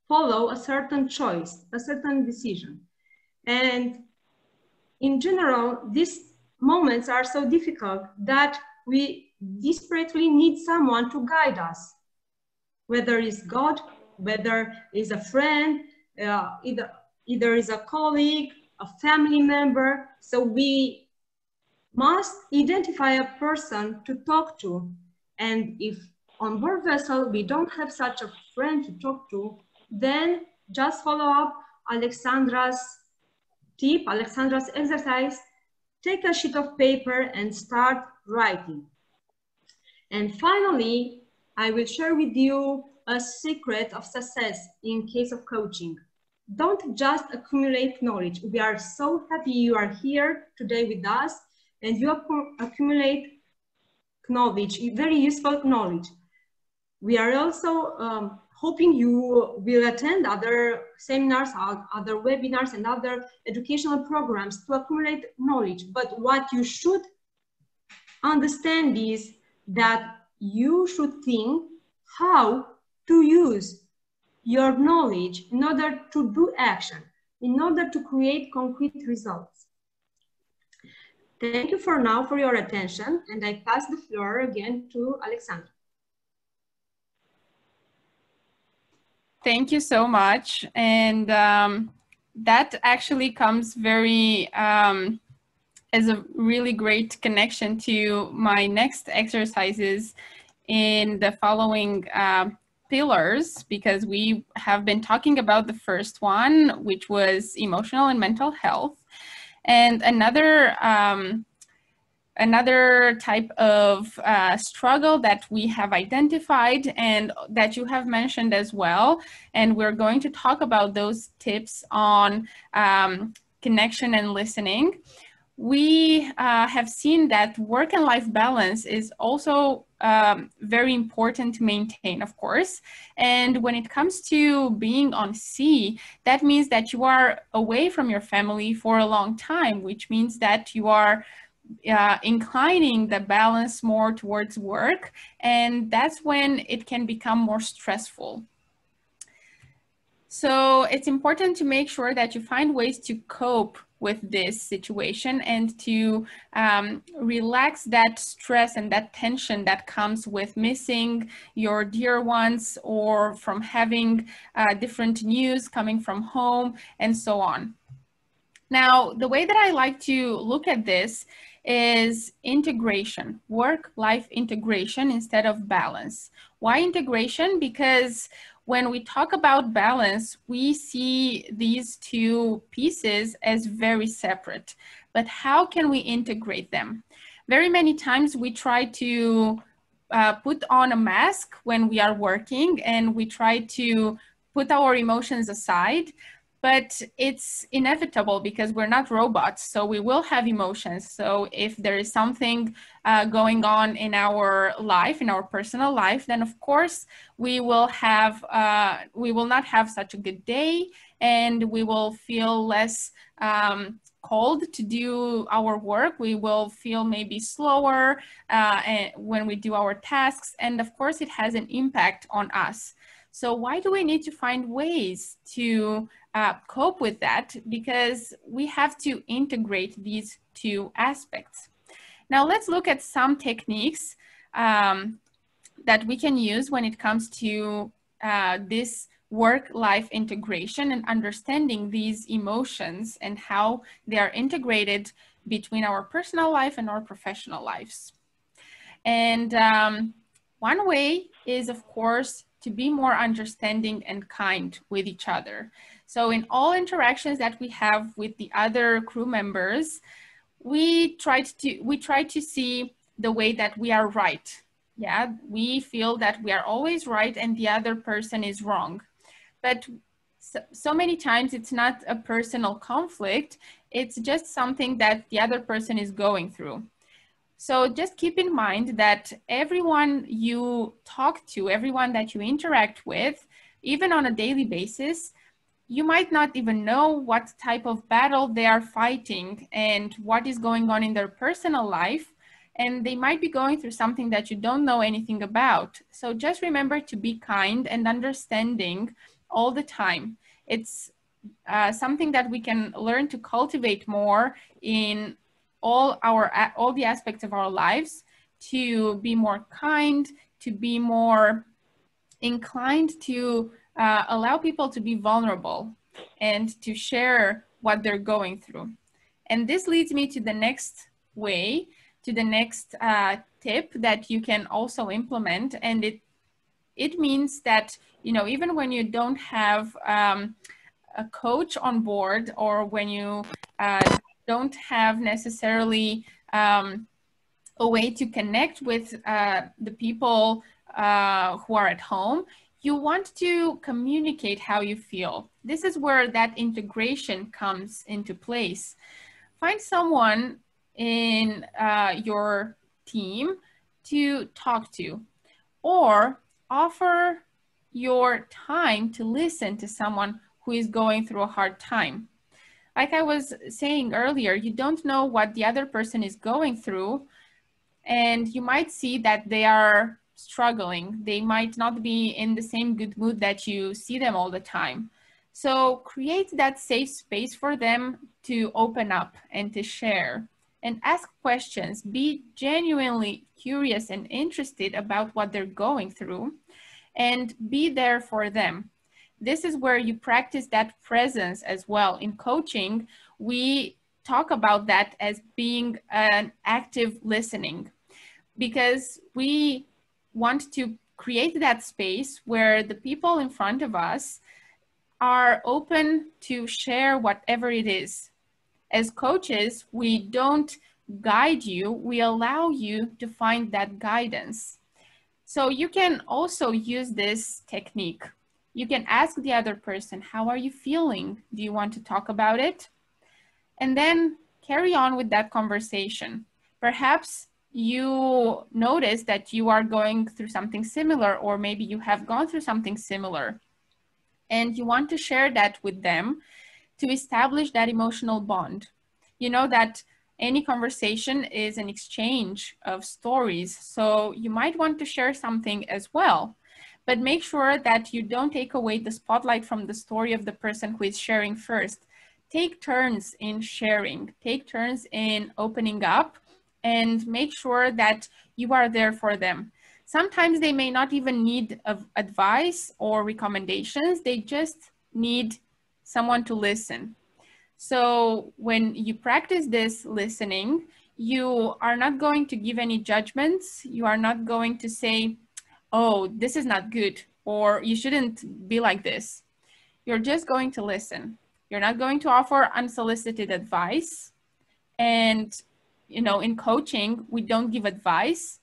A: follow a certain choice, a certain decision. And in general, these moments are so difficult that we desperately need someone to guide us, whether it's God, whether it's a friend, uh, either, either is a colleague, a family member. So we must identify a person to talk to. And if on board vessel, we don't have such a friend to talk to, then just follow up Alexandra's tip, Alexandra's exercise, take a sheet of paper and start writing. And finally, I will share with you a secret of success in case of coaching. don't just accumulate knowledge. We are so happy you are here today with us and you accumulate knowledge, very useful knowledge. We are also um, hoping you will attend other seminars, other webinars and other educational programs to accumulate knowledge. But what you should understand is that you should think how to use your knowledge in order to do action, in order to create concrete results. Thank you for now for your attention and I pass the floor again to Alexandra.
C: Thank you so much. And um, that actually comes very um, as a really great connection to my next exercises in the following uh, pillars because we have been talking about the first one, which was emotional and mental health. And another um, another type of uh, struggle that we have identified and that you have mentioned as well. And we're going to talk about those tips on um, connection and listening we uh, have seen that work and life balance is also um, very important to maintain, of course. And when it comes to being on sea, that means that you are away from your family for a long time, which means that you are uh, inclining the balance more towards work. And that's when it can become more stressful. So it's important to make sure that you find ways to cope with this situation and to um, relax that stress and that tension that comes with missing your dear ones or from having uh, different news coming from home and so on. Now, the way that I like to look at this is integration, work-life integration instead of balance. Why integration? Because when we talk about balance, we see these two pieces as very separate. But how can we integrate them? Very many times we try to uh, put on a mask when we are working and we try to put our emotions aside but it's inevitable because we're not robots so we will have emotions. So if there is something uh, going on in our life in our personal life then of course we will have uh, we will not have such a good day and we will feel less um, called to do our work. We will feel maybe slower uh, when we do our tasks and of course it has an impact on us so why do we need to find ways to uh, cope with that? Because we have to integrate these two aspects. Now let's look at some techniques um, that we can use when it comes to uh, this work-life integration and understanding these emotions and how they are integrated between our personal life and our professional lives. And um, one way is, of course, to be more understanding and kind with each other. So in all interactions that we have with the other crew members, we try to we try to see the way that we are right. Yeah, we feel that we are always right and the other person is wrong. But so, so many times it's not a personal conflict, it's just something that the other person is going through. So just keep in mind that everyone you talk to, everyone that you interact with, even on a daily basis, you might not even know what type of battle they are fighting and what is going on in their personal life. And they might be going through something that you don't know anything about. So just remember to be kind and understanding all the time. It's uh, something that we can learn to cultivate more in all our all the aspects of our lives to be more kind to be more inclined to uh, allow people to be vulnerable and to share what they're going through. And this leads me to the next way to the next uh, tip that you can also implement. And it it means that you know even when you don't have um, a coach on board or when you uh, don't have necessarily um, a way to connect with uh, the people uh, who are at home, you want to communicate how you feel. this is where that integration comes into place. Find someone in uh, your team to talk to or offer your time to listen to someone who is going through a hard time. Like I was saying earlier, you don't know what the other person is going through, and you might see that they are struggling. They might not be in the same good mood that you see them all the time. So create that safe space for them to open up and to share and ask questions. Be genuinely curious and interested about what they're going through and be there for them. This is where you practice that presence as well. In coaching, we talk about that as being an active listening because we want to create that space where the people in front of us are open to share whatever it is. As coaches, we don't guide you, we allow you to find that guidance. So you can also use this technique. You can ask the other person, how are you feeling? Do you want to talk about it? And then carry on with that conversation. Perhaps you notice that you are going through something similar, or maybe you have gone through something similar, and you want to share that with them to establish that emotional bond. You know that any conversation is an exchange of stories. So you might want to share something as well, but make sure that you don't take away the spotlight from the story of the person who is sharing first. Take turns in sharing, take turns in opening up and make sure that you are there for them. Sometimes they may not even need advice or recommendations. They just need someone to listen so when you practice this listening, you are not going to give any judgments. You are not going to say, oh, this is not good, or you shouldn't be like this. You're just going to listen. You're not going to offer unsolicited advice. And, you know, in coaching, we don't give advice.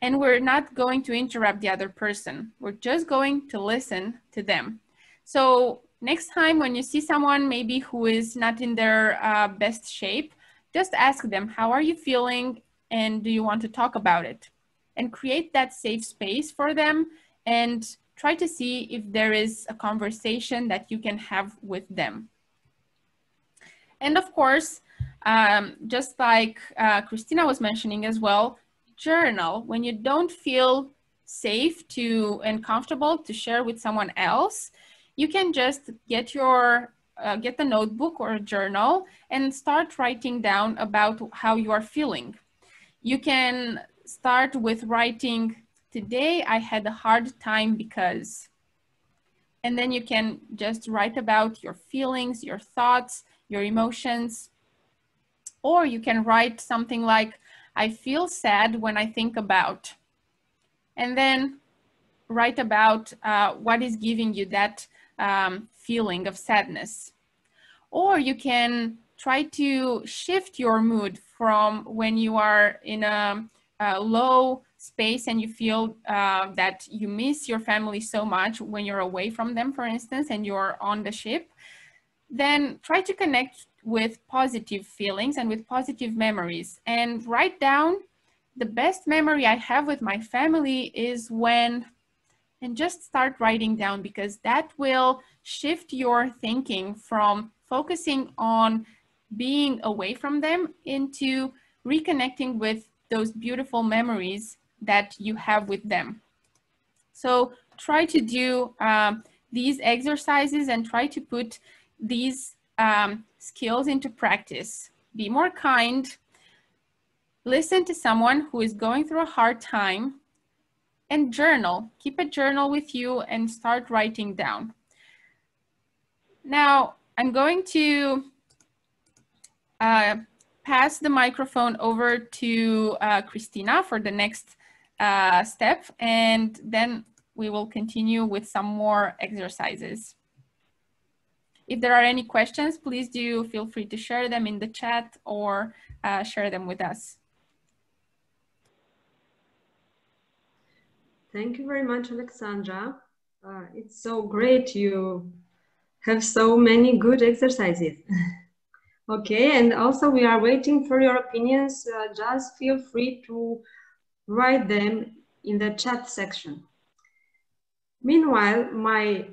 C: And we're not going to interrupt the other person. We're just going to listen to them. So next time when you see someone maybe who is not in their uh, best shape, just ask them, how are you feeling? And do you want to talk about it? And create that safe space for them and try to see if there is a conversation that you can have with them. And of course, um, just like uh, Cristina was mentioning as well, journal when you don't feel safe to and comfortable to share with someone else you can just get your uh, get the notebook or a journal and start writing down about how you are feeling. You can start with writing, today I had a hard time because, and then you can just write about your feelings, your thoughts, your emotions, or you can write something like, I feel sad when I think about, and then write about uh, what is giving you that um, feeling of sadness. Or you can try to shift your mood from when you are in a, a low space and you feel uh, that you miss your family so much when you're away from them, for instance, and you're on the ship, then try to connect with positive feelings and with positive memories. And write down the best memory I have with my family is when and just start writing down because that will shift your thinking from focusing on being away from them into reconnecting with those beautiful memories that you have with them. So try to do um, these exercises and try to put these um, skills into practice. Be more kind, listen to someone who is going through a hard time, and journal. Keep a journal with you and start writing down. Now, I'm going to uh, pass the microphone over to uh, Cristina for the next uh, step, and then we will continue with some more exercises. If there are any questions, please do feel free to share them in the chat or uh, share them with us.
A: Thank you very much, Alexandra. Uh, it's so great you have so many good exercises. okay, and also we are waiting for your opinions. Uh, just feel free to write them in the chat section. Meanwhile, my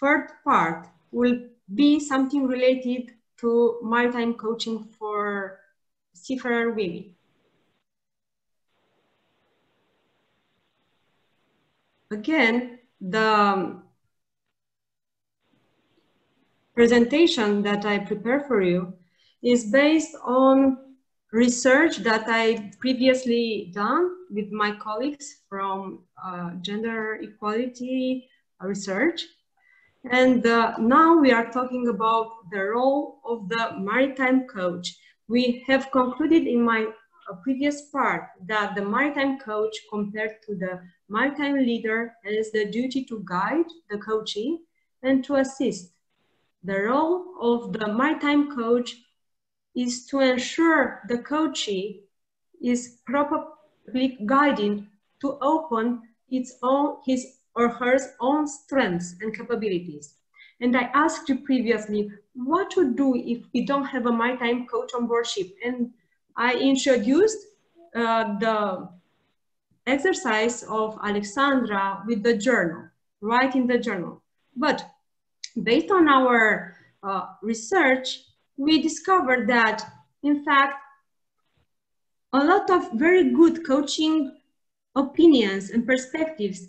A: third part will be something related to maritime coaching for seafarer women. Again, the presentation that I prepare for you is based on research that I previously done with my colleagues from uh, gender equality research. And uh, now we are talking about the role of the maritime coach. We have concluded in my uh, previous part that the maritime coach compared to the maritime leader has the duty to guide the coaching and to assist. The role of the maritime coach is to ensure the coachee is properly guided to open its own, his or her own strengths and capabilities. And I asked you previously, what to do if we don't have a maritime coach on board ship? And I introduced uh, the exercise of Alexandra with the journal, writing the journal. But based on our uh, research, we discovered that, in fact, a lot of very good coaching opinions and perspectives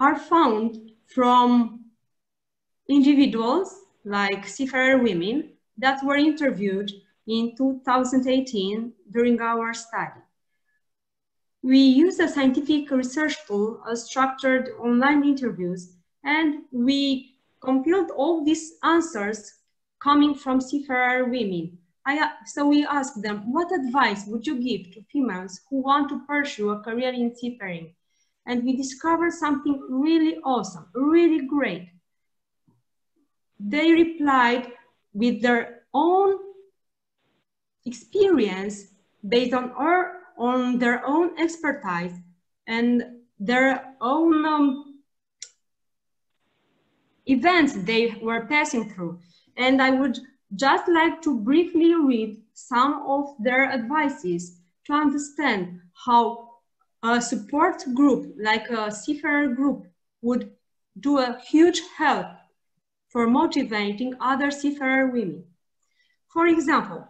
A: are found from individuals like seafarer women that were interviewed in 2018 during our study. We use a scientific research tool, a structured online interviews, and we compiled all these answers coming from seafarer women. I, so we asked them, what advice would you give to females who want to pursue a career in seafaring? And we discovered something really awesome, really great. They replied with their own experience based on, our, on their own expertise and their own um, events they were passing through. And I would just like to briefly read some of their advices to understand how a support group like a seafarer group would do a huge help for motivating other seafarer women. For example,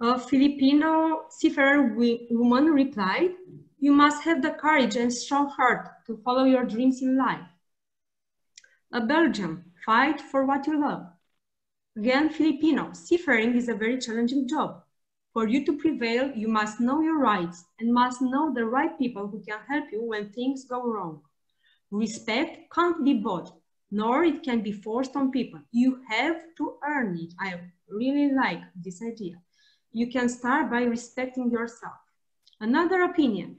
A: a Filipino seafarer woman replied, you must have the courage and strong heart to follow your dreams in life. A Belgian, fight for what you love. Again, Filipino, seafaring is a very challenging job. For you to prevail, you must know your rights and must know the right people who can help you when things go wrong. Respect can't be bought, nor it can be forced on people. You have to earn it. I really like this idea. You can start by respecting yourself. Another opinion,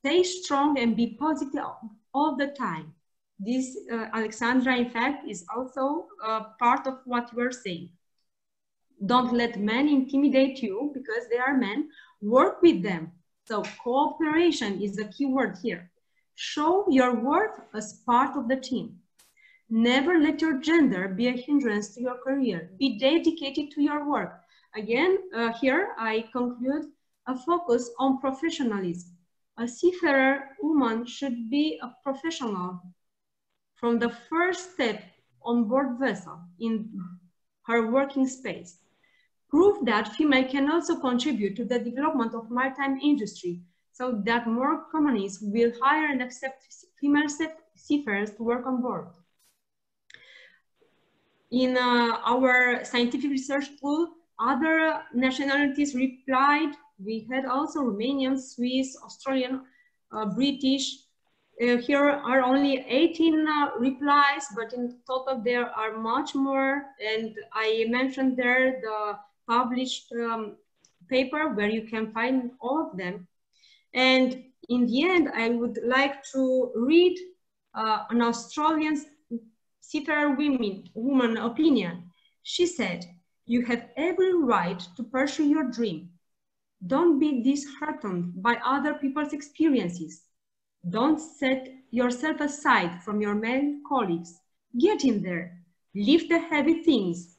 A: stay strong and be positive all the time. This, uh, Alexandra, in fact, is also uh, part of what you are saying. Don't let men intimidate you because they are men. Work with them. So cooperation is the key word here. Show your worth as part of the team. Never let your gender be a hindrance to your career. Be dedicated to your work. Again, uh, here I conclude a focus on professionalism. A seafarer woman should be a professional from the first step on board vessel in her working space. Prove that female can also contribute to the development of maritime industry so that more companies will hire and accept female seafarers to work on board. In uh, our scientific research pool, other nationalities replied. We had also Romanian, Swiss, Australian, uh, British, uh, here are only 18 uh, replies, but in total there are much more. And I mentioned there the published um, paper where you can find all of them. And in the end, I would like to read uh, an Australian seafarer women, woman opinion. She said, you have every right to pursue your dream. Don't be disheartened by other people's experiences. Don't set yourself aside from your male colleagues. Get in there, lift the heavy things,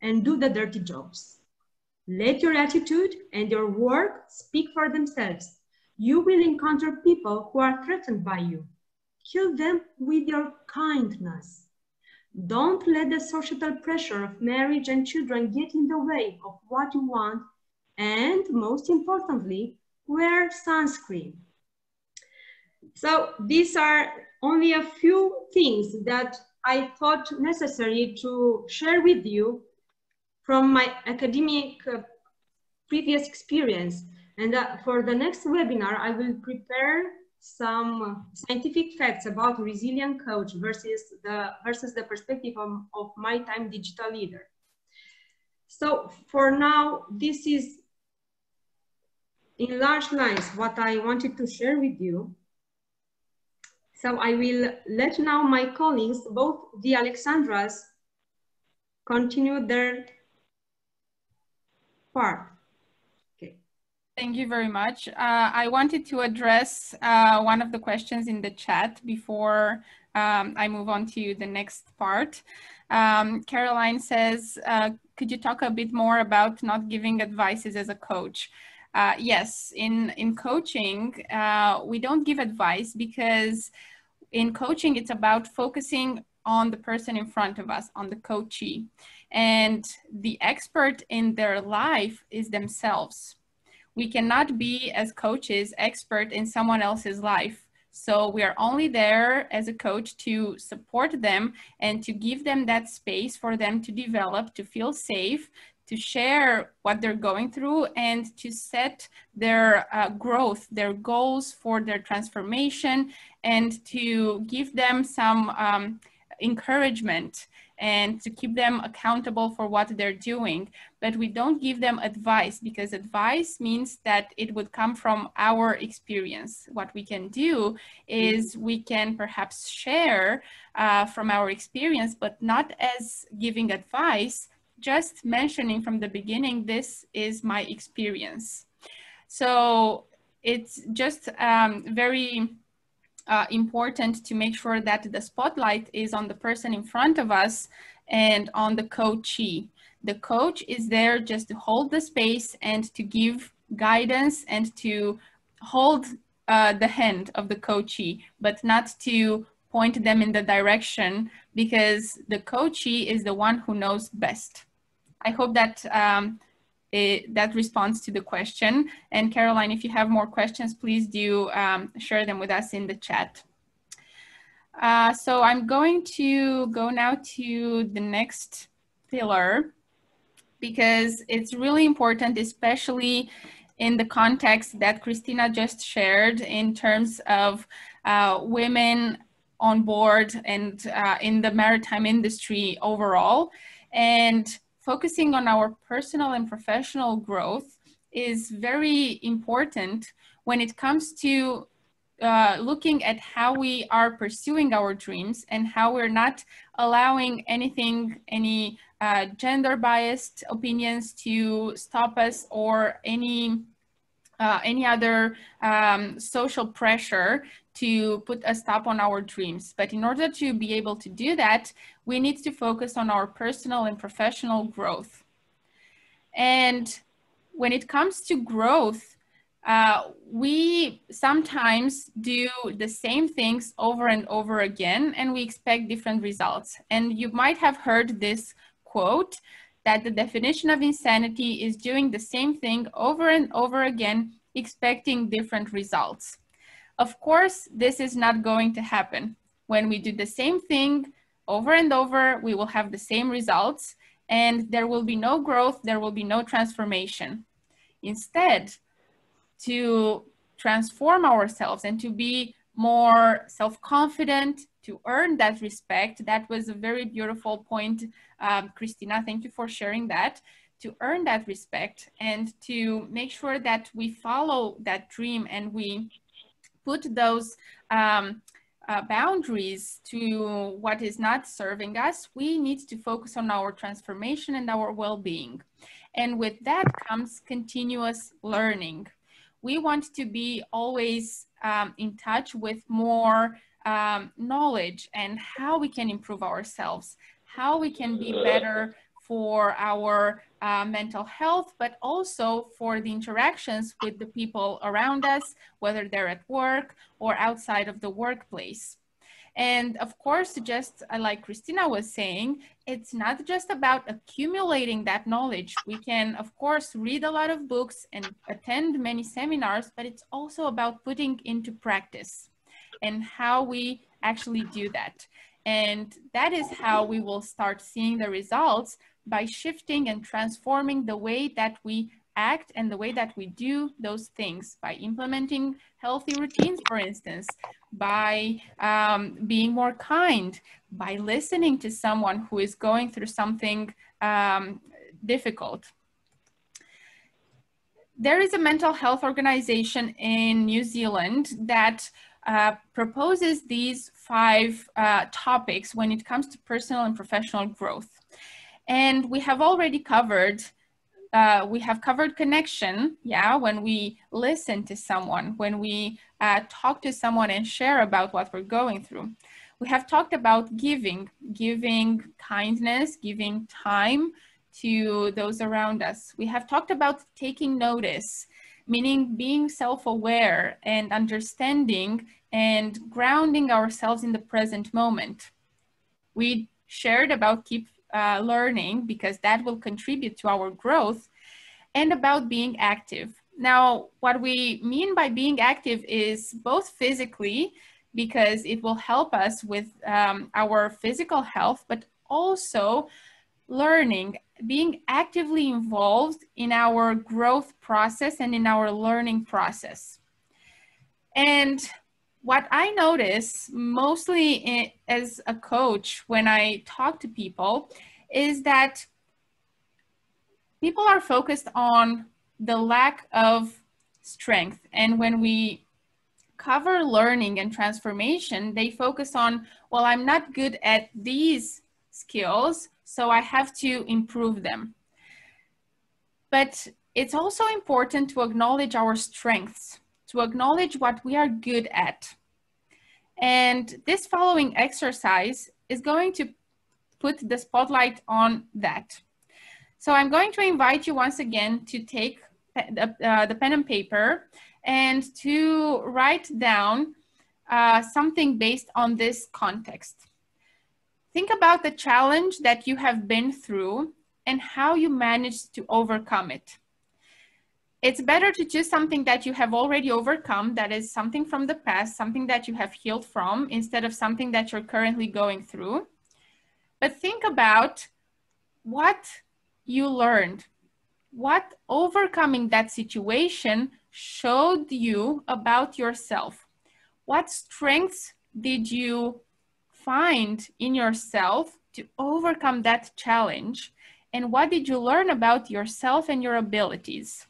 A: and do the dirty jobs. Let your attitude and your work speak for themselves. You will encounter people who are threatened by you. Kill them with your kindness. Don't let the societal pressure of marriage and children get in the way of what you want. And most importantly, wear sunscreen. So these are only a few things that I thought necessary to share with you from my academic uh, previous experience. And uh, for the next webinar, I will prepare some scientific facts about resilient coach versus the versus the perspective of, of maritime digital leader. So for now, this is in large lines what I wanted to share with you. So I will let now my colleagues, both the Alexandras, continue their part. Okay.
C: Thank you very much. Uh, I wanted to address uh, one of the questions in the chat before um, I move on to the next part. Um, Caroline says, uh, could you talk a bit more about not giving advices as a coach? Uh, yes, in, in coaching, uh, we don't give advice because in coaching, it's about focusing on the person in front of us, on the coachee. And the expert in their life is themselves we cannot be as coaches expert in someone else's life so we are only there as a coach to support them and to give them that space for them to develop to feel safe to share what they're going through and to set their uh, growth, their goals for their transformation, and to give them some um, encouragement and to keep them accountable for what they're doing. But we don't give them advice because advice means that it would come from our experience. What we can do is we can perhaps share uh, from our experience, but not as giving advice, just mentioning from the beginning, this is my experience. So it's just um, very uh, important to make sure that the spotlight is on the person in front of us and on the coachee. The coach is there just to hold the space and to give guidance and to hold uh, the hand of the coachee, but not to point them in the direction because the coachee is the one who knows best. I hope that um, it, that responds to the question. And Caroline, if you have more questions, please do um, share them with us in the chat. Uh, so I'm going to go now to the next pillar because it's really important, especially in the context that Cristina just shared in terms of uh, women on board and uh, in the maritime industry overall. And focusing on our personal and professional growth is very important when it comes to uh, looking at how we are pursuing our dreams and how we're not allowing anything, any uh, gender biased opinions to stop us or any uh, any other um, social pressure to put a stop on our dreams. But in order to be able to do that, we need to focus on our personal and professional growth. And when it comes to growth, uh, we sometimes do the same things over and over again, and we expect different results. And you might have heard this quote that the definition of insanity is doing the same thing over and over again, expecting different results. Of course, this is not going to happen. When we do the same thing over and over, we will have the same results and there will be no growth, there will be no transformation. Instead, to transform ourselves and to be more self-confident, to earn that respect, that was a very beautiful point, um, Cristina, thank you for sharing that to earn that respect and to make sure that we follow that dream and we put those um, uh, boundaries to what is not serving us, we need to focus on our transformation and our well-being. And with that comes continuous learning. We want to be always um, in touch with more um, knowledge and how we can improve ourselves, how we can be better for our uh, mental health, but also for the interactions with the people around us, whether they're at work or outside of the workplace. And of course, just uh, like Cristina was saying, it's not just about accumulating that knowledge. We can, of course, read a lot of books and attend many seminars, but it's also about putting into practice and how we actually do that. And that is how we will start seeing the results by shifting and transforming the way that we act and the way that we do those things by implementing healthy routines, for instance, by um, being more kind, by listening to someone who is going through something um, difficult. There is a mental health organization in New Zealand that uh, proposes these five uh, topics when it comes to personal and professional growth. And we have already covered, uh, we have covered connection, yeah, when we listen to someone, when we uh, talk to someone and share about what we're going through. We have talked about giving, giving kindness, giving time to those around us. We have talked about taking notice, meaning being self-aware and understanding and grounding ourselves in the present moment. We shared about keep uh, learning because that will contribute to our growth and about being active. Now, what we mean by being active is both physically, because it will help us with um, our physical health, but also learning, being actively involved in our growth process and in our learning process. And what I notice mostly in, as a coach when I talk to people is that people are focused on the lack of strength. And when we cover learning and transformation, they focus on, well, I'm not good at these skills, so I have to improve them. But it's also important to acknowledge our strengths to acknowledge what we are good at. And this following exercise is going to put the spotlight on that. So I'm going to invite you once again to take the, uh, the pen and paper and to write down uh, something based on this context. Think about the challenge that you have been through and how you managed to overcome it it's better to choose something that you have already overcome, that is something from the past, something that you have healed from, instead of something that you're currently going through. But think about what you learned, what overcoming that situation showed you about yourself. What strengths did you find in yourself to overcome that challenge? And what did you learn about yourself and your abilities?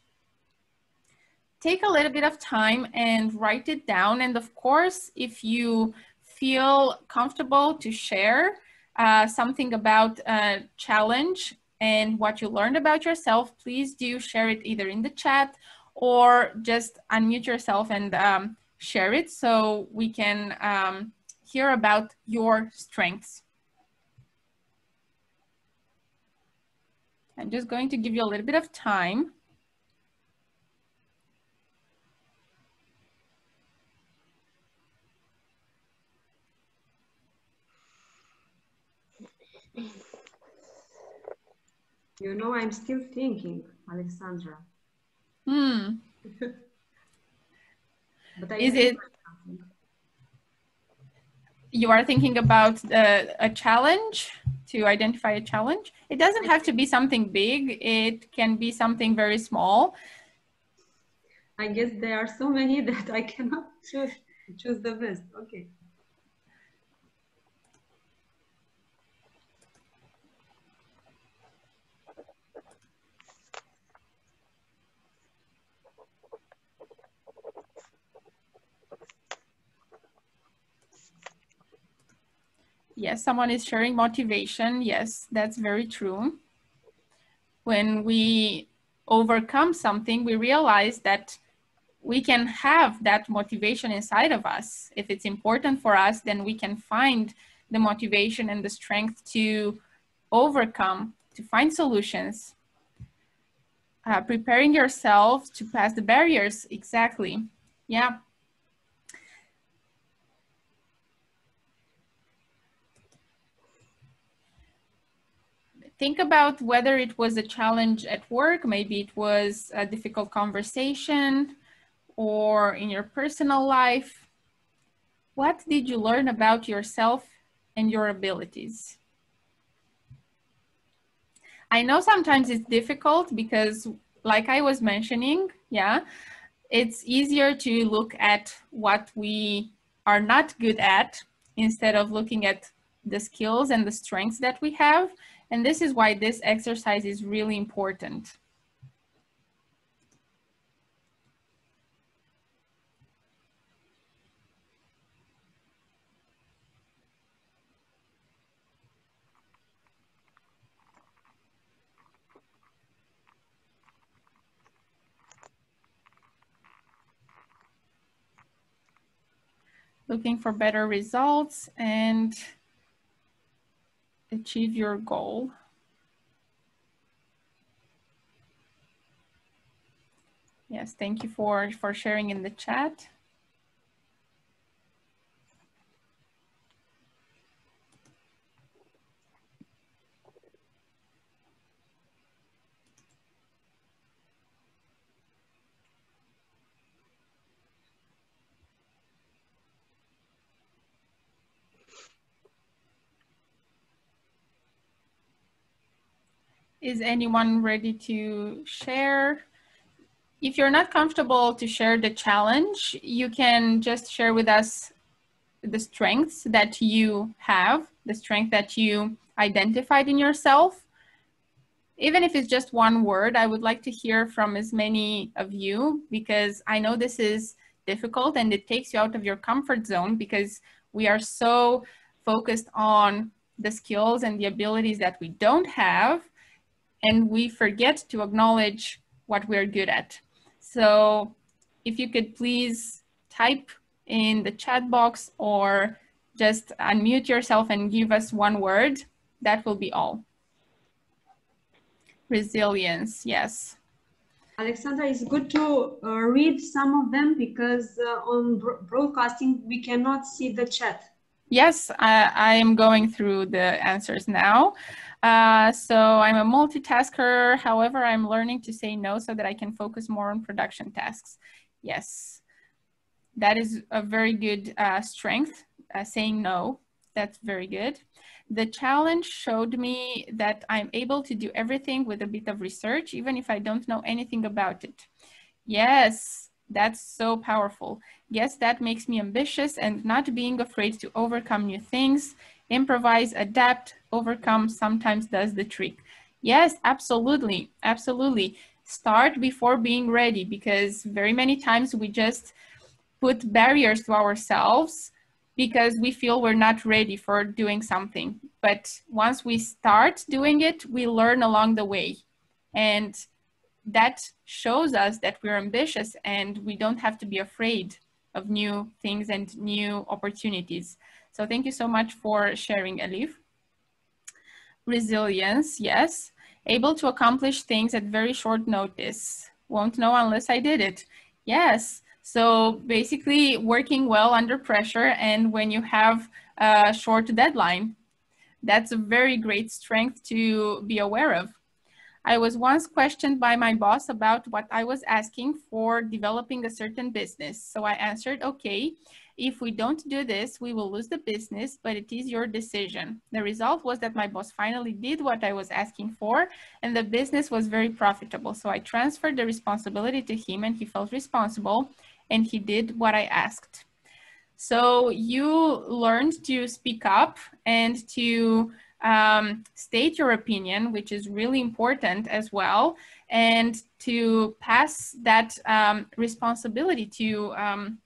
C: Take a little bit of time and write it down. And of course, if you feel comfortable to share uh, something about a challenge and what you learned about yourself, please do share it either in the chat or just unmute yourself and um, share it so we can um, hear about your strengths. I'm just going to give you a little bit of time.
A: You know, I'm still thinking, Alexandra.
C: Hmm.
A: but I
C: Is it? You are thinking about uh, a challenge to identify a challenge. It doesn't have to be something big. It can be something very small.
A: I guess there are so many that I cannot choose choose the best. Okay.
C: Yes, someone is sharing motivation. Yes, that's very true. When we overcome something, we realize that we can have that motivation inside of us. If it's important for us, then we can find the motivation and the strength to overcome, to find solutions. Uh, preparing yourself to pass the barriers, exactly. Yeah. Think about whether it was a challenge at work, maybe it was a difficult conversation, or in your personal life. What did you learn about yourself and your abilities? I know sometimes it's difficult because, like I was mentioning, yeah, it's easier to look at what we are not good at instead of looking at the skills and the strengths that we have and this is why this exercise is really important. looking for better results and achieve your goal. Yes, thank you for, for sharing in the chat. Is anyone ready to share? If you're not comfortable to share the challenge, you can just share with us the strengths that you have, the strength that you identified in yourself. Even if it's just one word, I would like to hear from as many of you because I know this is difficult and it takes you out of your comfort zone because we are so focused on the skills and the abilities that we don't have and we forget to acknowledge what we're good at. So if you could please type in the chat box or just unmute yourself and give us one word, that will be all. Resilience, yes.
A: Alexandra, it's good to uh, read some of them because uh, on broadcasting we cannot see the chat.
C: Yes, I, I am going through the answers now. Uh, so I'm a multitasker. However, I'm learning to say no so that I can focus more on production tasks. Yes, that is a very good uh, strength, uh, saying no. That's very good. The challenge showed me that I'm able to do everything with a bit of research, even if I don't know anything about it. Yes, that's so powerful. Yes, that makes me ambitious and not being afraid to overcome new things improvise, adapt, overcome sometimes does the trick. Yes, absolutely. Absolutely. Start before being ready because very many times we just put barriers to ourselves because we feel we're not ready for doing something. But once we start doing it, we learn along the way. And that shows us that we're ambitious and we don't have to be afraid of new things and new opportunities. So thank you so much for sharing, Elif. Resilience, yes. Able to accomplish things at very short notice. Won't know unless I did it. Yes. So basically working well under pressure and when you have a short deadline, that's a very great strength to be aware of. I was once questioned by my boss about what I was asking for developing a certain business. So I answered, okay, if we don't do this, we will lose the business, but it is your decision. The result was that my boss finally did what I was asking for, and the business was very profitable. So I transferred the responsibility to him, and he felt responsible, and he did what I asked. So you learned to speak up and to um, state your opinion, which is really important as well, and to pass that um, responsibility to um,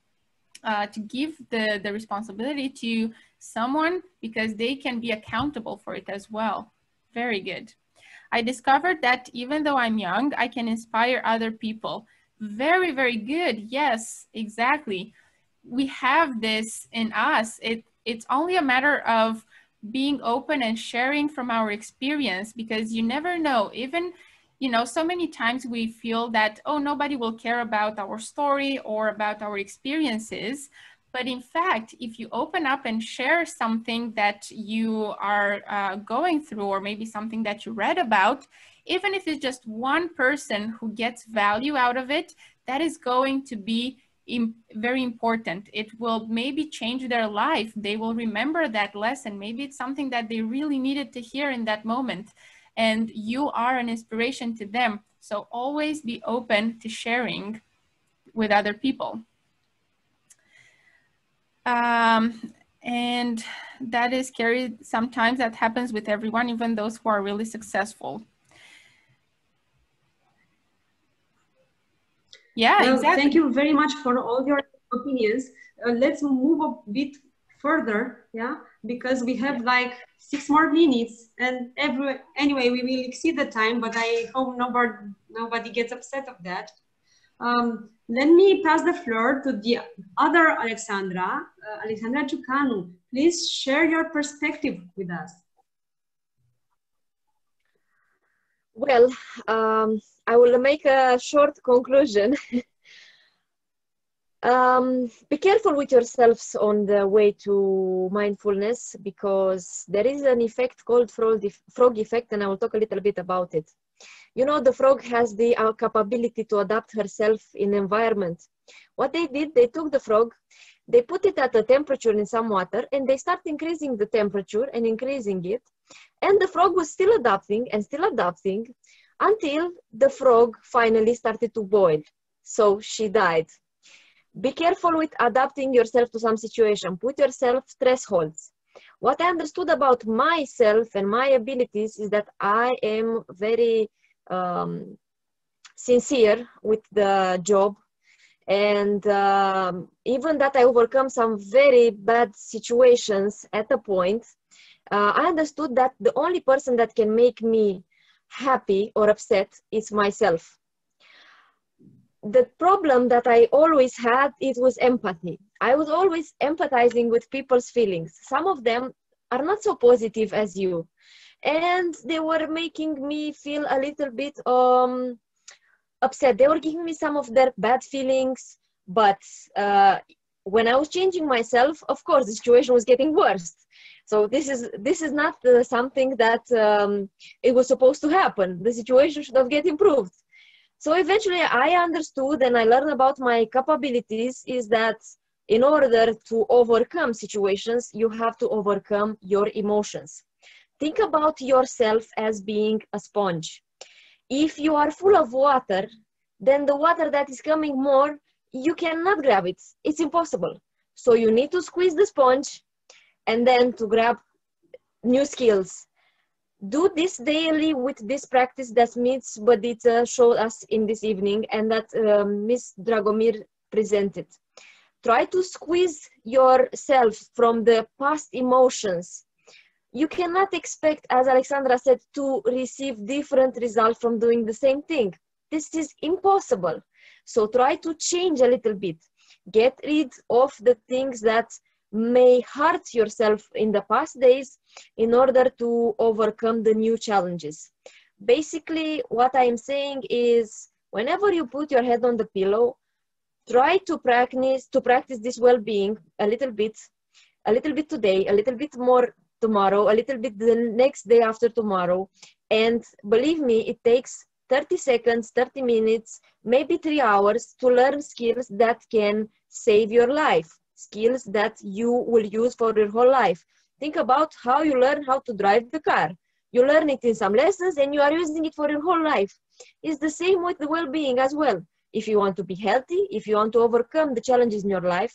C: uh, to give the, the responsibility to someone because they can be accountable for it as well. Very good. I discovered that even though I'm young, I can inspire other people. Very, very good. Yes, exactly. We have this in us. It it's only a matter of being open and sharing from our experience because you never know. Even, you know, so many times we feel that, oh, nobody will care about our story or about our experiences. But in fact, if you open up and share something that you are uh, going through, or maybe something that you read about, even if it's just one person who gets value out of it, that is going to be very important. It will maybe change their life. They will remember that lesson. Maybe it's something that they really needed to hear in that moment. And you are an inspiration to them. So always be open to sharing with other people. Um, and that is carried sometimes that happens with everyone, even those who are really successful. Yeah, well, exactly.
A: Thank you very much for all your opinions. Uh, let's move a bit further, yeah, because we have like six more minutes, and every anyway we will exceed the time, but I hope nobody nobody gets upset of that. Um, let me pass the floor to the other Alexandra, uh, Alexandra Ciucanu. Please share your perspective with us.
D: Well, um, I will make a short conclusion. um, be careful with yourselves on the way to mindfulness because there is an effect called frog, effect, and I will talk a little bit about it. You know, the frog has the uh, capability to adapt herself in environment. What they did, they took the frog, they put it at a temperature in some water, and they start increasing the temperature and increasing it. And the frog was still adapting and still adapting until the frog finally started to boil. So she died. Be careful with adapting yourself to some situation. Put yourself thresholds. What I understood about myself and my abilities is that I am very um, sincere with the job and um, even that I overcome some very bad situations at a point, uh, I understood that the only person that can make me happy or upset is myself. The problem that I always had, it was empathy. I was always empathizing with people's feelings. Some of them are not so positive as you. And they were making me feel a little bit um, upset. They were giving me some of their bad feelings, but uh, when I was changing myself, of course, the situation was getting worse. So this is this is not uh, something that um, it was supposed to happen. The situation should have get improved. So eventually, I understood and I learned about my capabilities. Is that in order to overcome situations, you have to overcome your emotions. Think about yourself as being a sponge. If you are full of water, then the water that is coming more, you cannot grab it. It's impossible. So you need to squeeze the sponge and then to grab new skills. Do this daily with this practice that Miss Bădiță showed us in this evening and that uh, Miss Dragomir presented. Try to squeeze yourself from the past emotions. You cannot expect, as Alexandra said, to receive different results from doing the same thing. This is impossible. So try to change a little bit. Get rid of the things that may hurt yourself in the past days in order to overcome the new challenges. Basically, what I'm saying is whenever you put your head on the pillow, try to practice to practice this well-being a little bit, a little bit today, a little bit more tomorrow, a little bit the next day after tomorrow. And believe me, it takes 30 seconds, 30 minutes, maybe three hours to learn skills that can save your life skills that you will use for your whole life. Think about how you learn how to drive the car. You learn it in some lessons and you are using it for your whole life. It's the same with the well-being as well. If you want to be healthy, if you want to overcome the challenges in your life,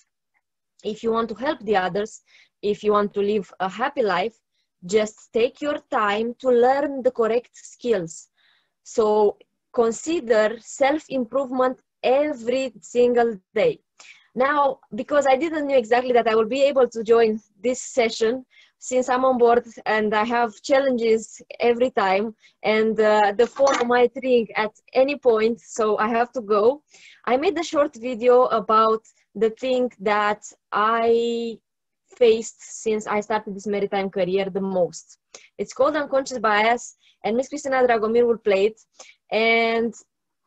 D: if you want to help the others, if you want to live a happy life, just take your time to learn the correct skills. So consider self-improvement every single day. Now, because I didn't know exactly that I will be able to join this session, since I'm on board and I have challenges every time and uh, the phone might ring at any point, so I have to go. I made a short video about the thing that I faced since I started this maritime career the most. It's called Unconscious Bias and Miss Cristina Dragomir will play it. And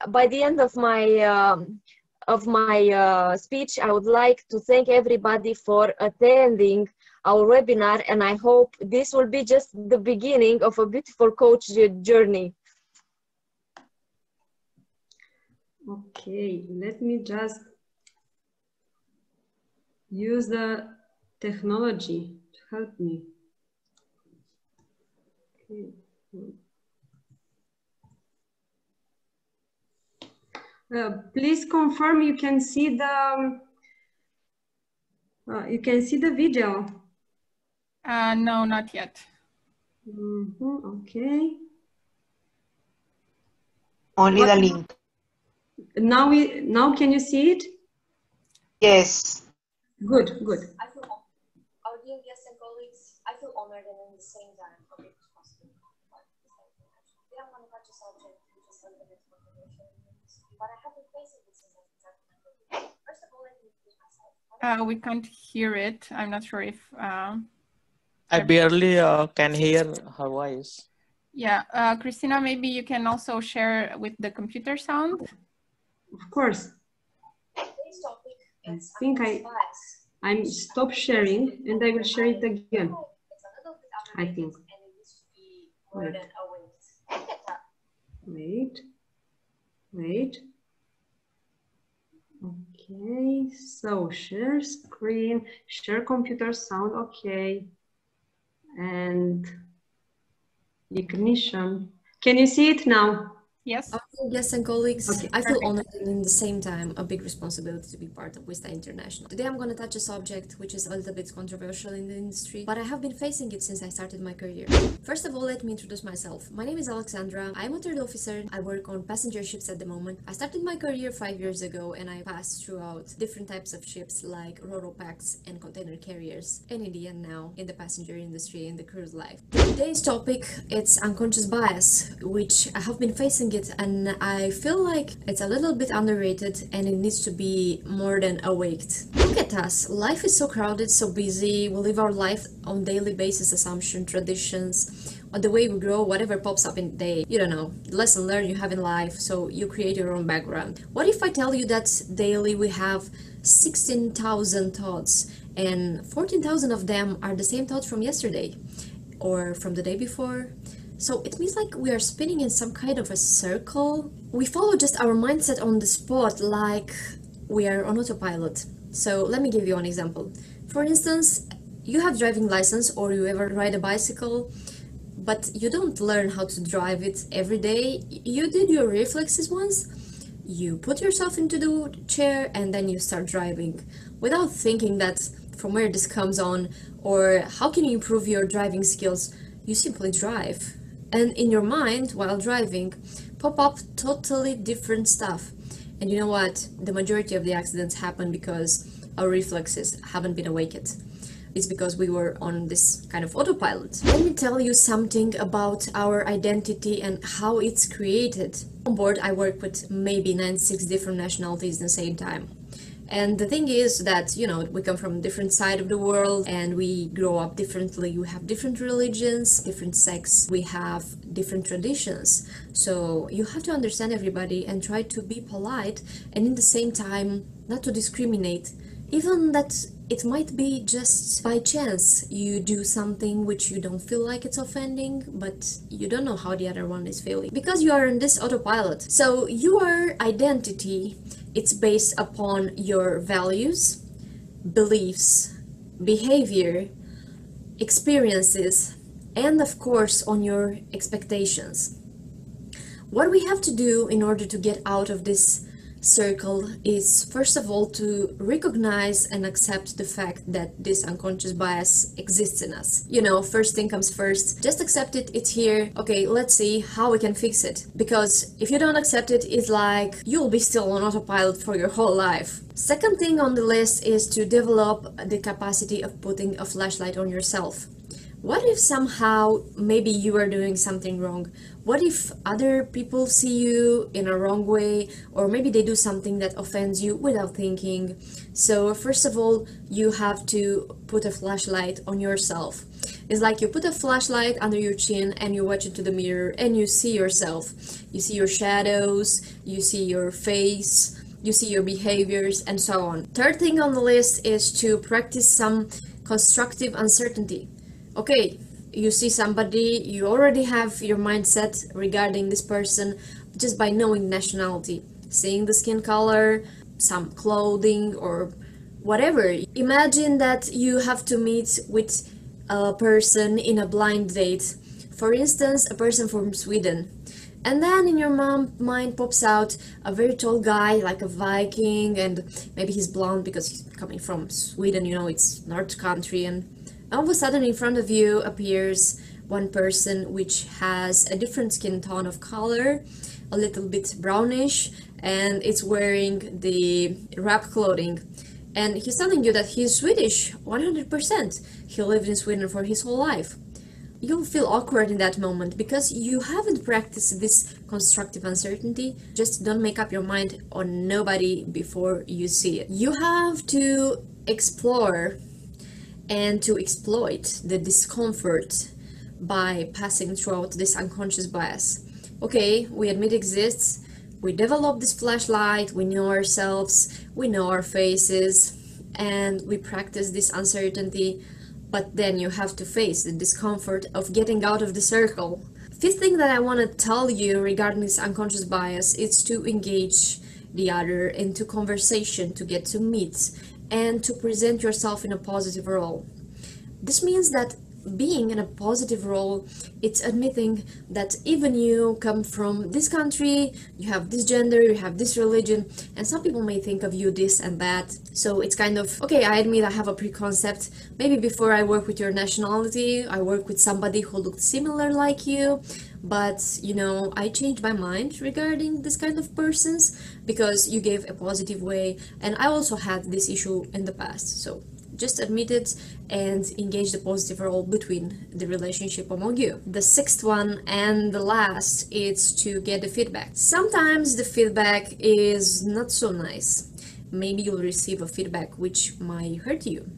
D: by the end of my um, of my uh, speech, I would like to thank everybody for attending our webinar, and I hope this will be just the beginning of a beautiful coach journey.
A: Okay, let me just use the technology to help me. Okay. Uh, please confirm you can see the um, uh, you can see the video.
C: Uh, no, not yet.
A: Mm -hmm, okay.
E: Only what? the link.
A: Now we now can you see it?
E: Yes.
A: Good, good.
F: I feel our dear guests and colleagues, I feel honored and in the same time a bit
C: Uh, we can't hear it. I'm not sure if. Uh,
B: I barely uh, can hear her voice.
C: Yeah, uh, Cristina, maybe you can also share with the computer sound.
A: Of course. I think I I'm stop sharing and I will share it again. I think. Wait. Wait. Wait. Okay, so share screen, share computer sound, okay. And ignition. Can you see it now?
C: Yes.
F: Oh, Yes, and colleagues, okay, I feel honored and in the same time a big responsibility to be part of WISTA International. Today I'm going to touch a subject which is a little bit controversial in the industry, but I have been facing it since I started my career. First of all, let me introduce myself. My name is Alexandra. I'm a third officer. I work on passenger ships at the moment. I started my career five years ago and I passed throughout different types of ships like ro-pax and container carriers, and in the end now in the passenger industry in the cruise life. Today's topic it's unconscious bias, which I have been facing it and I feel like it's a little bit underrated and it needs to be more than awaked. Look at us, life is so crowded, so busy, we live our life on daily basis assumption, traditions, on the way we grow, whatever pops up in the day, you don't know, lesson learned you have in life, so you create your own background. What if I tell you that daily we have 16,000 thoughts and 14,000 of them are the same thoughts from yesterday or from the day before so it means like we are spinning in some kind of a circle. We follow just our mindset on the spot like we are on autopilot. So let me give you an example. For instance, you have driving license or you ever ride a bicycle, but you don't learn how to drive it every day. You did your reflexes once, you put yourself into the chair and then you start driving without thinking that from where this comes on or how can you improve your driving skills. You simply drive and in your mind while driving pop up totally different stuff. And you know what? The majority of the accidents happen because our reflexes haven't been awakened. It's because we were on this kind of autopilot. Let me tell you something about our identity and how it's created. On board i work with maybe 9-6 different nationalities at the same time and the thing is that, you know, we come from different side of the world and we grow up differently. We have different religions, different sects, we have different traditions. So you have to understand everybody and try to be polite and in the same time not to discriminate. Even that it might be just by chance you do something which you don't feel like it's offending, but you don't know how the other one is feeling because you are in this autopilot. So your identity it's based upon your values, beliefs, behavior, experiences, and of course on your expectations. What we have to do in order to get out of this circle is first of all to recognize and accept the fact that this unconscious bias exists in us. You know, first thing comes first, just accept it, it's here. Okay, let's see how we can fix it. Because if you don't accept it, it's like you'll be still on autopilot for your whole life. Second thing on the list is to develop the capacity of putting a flashlight on yourself. What if somehow maybe you are doing something wrong? What if other people see you in a wrong way, or maybe they do something that offends you without thinking? So, first of all, you have to put a flashlight on yourself. It's like you put a flashlight under your chin and you watch into the mirror and you see yourself. You see your shadows, you see your face, you see your behaviors, and so on. Third thing on the list is to practice some constructive uncertainty okay you see somebody you already have your mindset regarding this person just by knowing nationality. Seeing the skin color some clothing or whatever. Imagine that you have to meet with a person in a blind date. For instance a person from sweden. And then in your mom mind pops out a very tall guy like a viking and maybe he's blonde because he's coming from sweden you know it's north country and all of a sudden in front of you appears one person which has a different skin tone of color a little bit brownish and it's wearing the wrap clothing. And he's telling you that he's swedish 100% he lived in sweden for his whole life. You'll feel awkward in that moment because you haven't practiced this constructive uncertainty. Just don't make up your mind on nobody before you see it. You have to explore and to exploit the discomfort by passing throughout this unconscious bias. Okay, we admit exists, we develop this flashlight, we know ourselves, we know our faces, and we practice this uncertainty, but then you have to face the discomfort of getting out of the circle. Fifth thing that I want to tell you regarding this unconscious bias is to engage the other into conversation to get to meet and to present yourself in a positive role. This means that being in a positive role, it's admitting that even you come from this country, you have this gender, you have this religion, and some people may think of you this and that. So it's kind of okay, I admit I have a preconcept. Maybe before I work with your nationality, I work with somebody who looked similar like you, but you know i changed my mind regarding this kind of persons because you gave a positive way and i also had this issue in the past so just admit it and engage the positive role between the relationship among you. The sixth one and the last is to get the feedback. Sometimes the feedback is not so nice. Maybe you'll receive a feedback which might hurt you.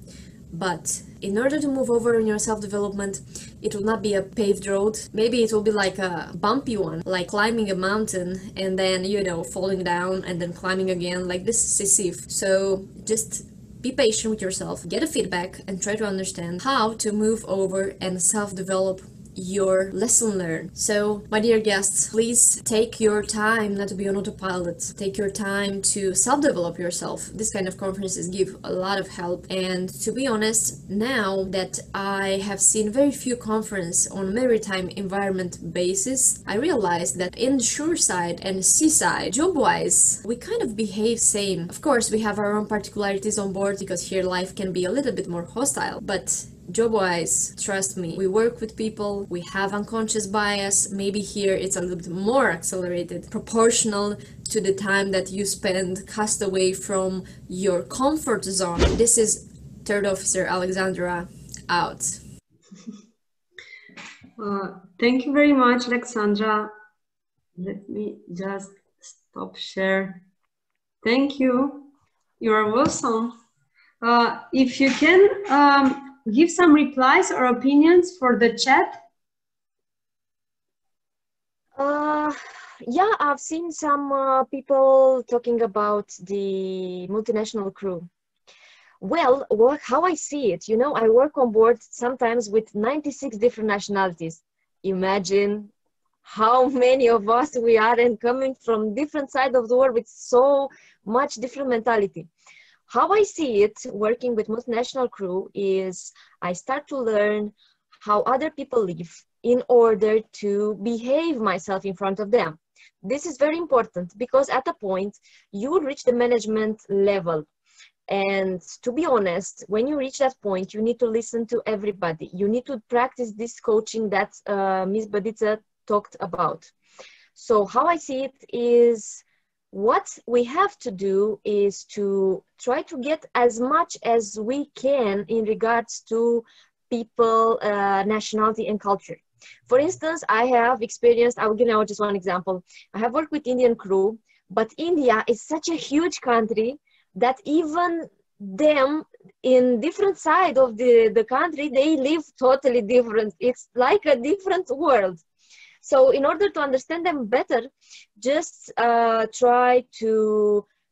F: But in order to move over in your self-development, it will not be a paved road. Maybe it will be like a bumpy one, like climbing a mountain and then, you know, falling down and then climbing again. Like this is Sisyphus. So just be patient with yourself, get a feedback, and try to understand how to move over and self develop your lesson learned. So, my dear guests, please take your time not to be on autopilot. Take your time to self develop yourself. This kind of conferences give a lot of help. And to be honest, now that I have seen very few conferences on maritime environment basis, I realized that in the shore side and seaside, job wise, we kind of behave same. Of course, we have our own particularities on board because here life can be a little bit more hostile, but job wise trust me we work with people we have unconscious bias maybe here it's a little bit more accelerated proportional to the time that you spend cast away from your comfort zone. This is third officer alexandra out.
A: Uh, thank you very much alexandra. Let me just stop share. Thank you. You're welcome. Uh, if you can um, give some replies or opinions for the chat?
D: Uh, yeah, I've seen some uh, people talking about the multinational crew. Well, what, how I see it, you know, I work on board sometimes with 96 different nationalities. Imagine how many of us we are and coming from different side of the world with so much different mentality how I see it working with multinational crew is I start to learn how other people live in order to behave myself in front of them. This is very important because at a point you reach the management level. And to be honest, when you reach that point, you need to listen to everybody. You need to practice this coaching that uh, Ms. Bădiță talked about. So how I see it is what we have to do is to try to get as much as we can in regards to people, uh, nationality, and culture. For instance, I have experienced, I will give you just one example. I have worked with Indian crew, but India is such a huge country that even them in different side of the, the country, they live totally different. It's like a different world. So in order to understand them better, just uh, try to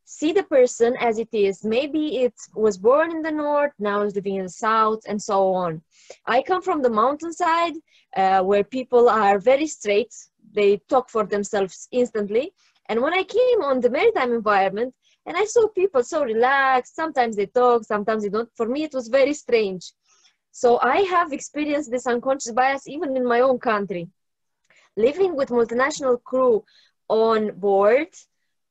D: see the person as it is. Maybe it was born in the north, now is living in the south, and so on. I come from the mountainside uh, where people are very straight. They talk for themselves instantly. And when I came on the maritime environment, and I saw people so relaxed, sometimes they talk, sometimes they don't. For me, it was very strange. So I have experienced this unconscious bias even in my own country. Living with multinational crew on board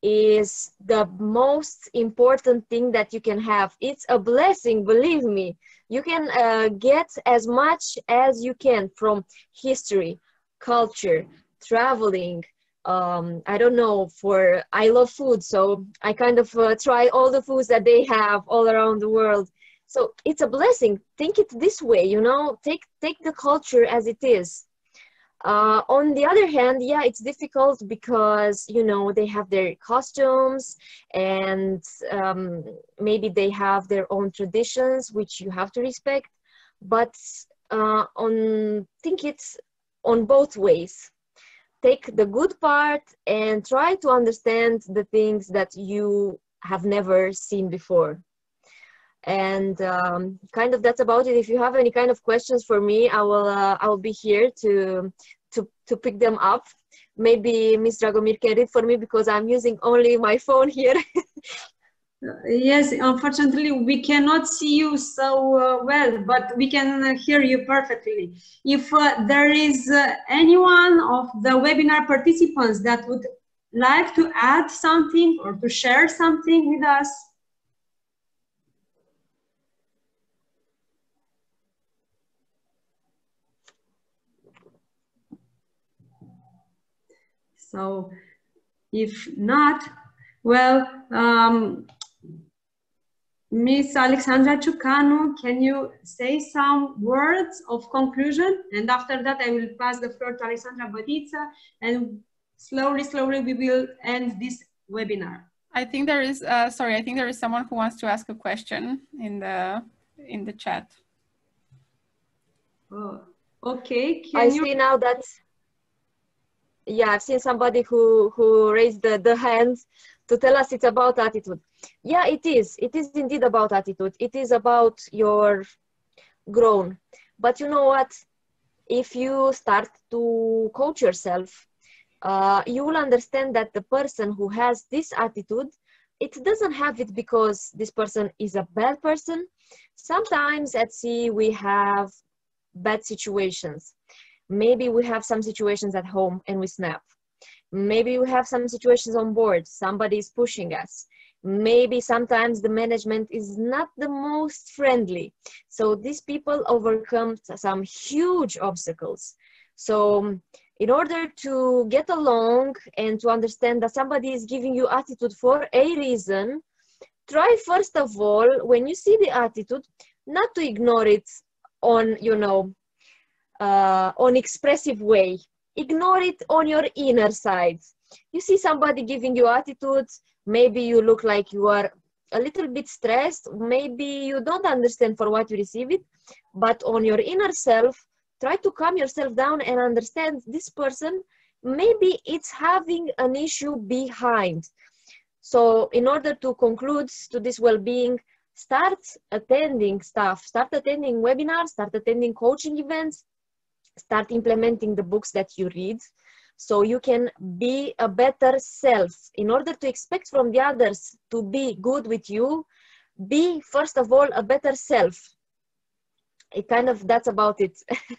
D: is the most important thing that you can have. It's a blessing, believe me. You can uh, get as much as you can from history, culture, traveling. Um, I don't know, for I love food, so I kind of uh, try all the foods that they have all around the world. So it's a blessing. Think it this way, you know, take take the culture as it is uh, on the other hand, yeah, it's difficult because you know they have their costumes and um, maybe they have their own traditions, which you have to respect. But uh, on think it's on both ways. Take the good part and try to understand the things that you have never seen before and um, kind of that's about it if you have any kind of questions for me i will uh, i will be here to to to pick them up. Maybe miss dragomir can read for me because i'm using only my phone here.
A: Yes unfortunately we cannot see you so uh, well but we can hear you perfectly. If uh, there is uh, anyone of the webinar participants that would like to add something or to share something with us So if not, well, um, Miss Alexandra Ciucanu, can you say some words of conclusion? And after that, I will pass the floor to Alexandra Bădiță and slowly, slowly we will end this webinar.
C: I think there is, uh, sorry, I think there is someone who wants to ask a question in the in the chat.
A: Oh, okay.
D: Can I you... see now that yeah i've seen somebody who who raised the, the hands to tell us it's about attitude. Yeah it is. It is indeed about attitude. It is about your grown. But you know what? If you start to coach yourself uh, you will understand that the person who has this attitude it doesn't have it because this person is a bad person. Sometimes at sea we have bad situations maybe we have some situations at home and we snap. Maybe we have some situations on board. Somebody is pushing us. Maybe sometimes the management is not the most friendly. So these people overcome some huge obstacles. So in order to get along and to understand that somebody is giving you attitude for a reason try first of all when you see the attitude not to ignore it on you know uh, on expressive way. Ignore it on your inner side. You see somebody giving you attitudes, maybe you look like you are a little bit stressed, maybe you don't understand for what you receive it, but on your inner self, try to calm yourself down and understand this person, maybe it's having an issue behind. So in order to conclude to this well-being, start attending stuff, start attending webinars, start attending coaching events, start implementing the books that you read. So you can be a better self. In order to expect from the others to be good with you be first of all a better self. It kind of that's about it.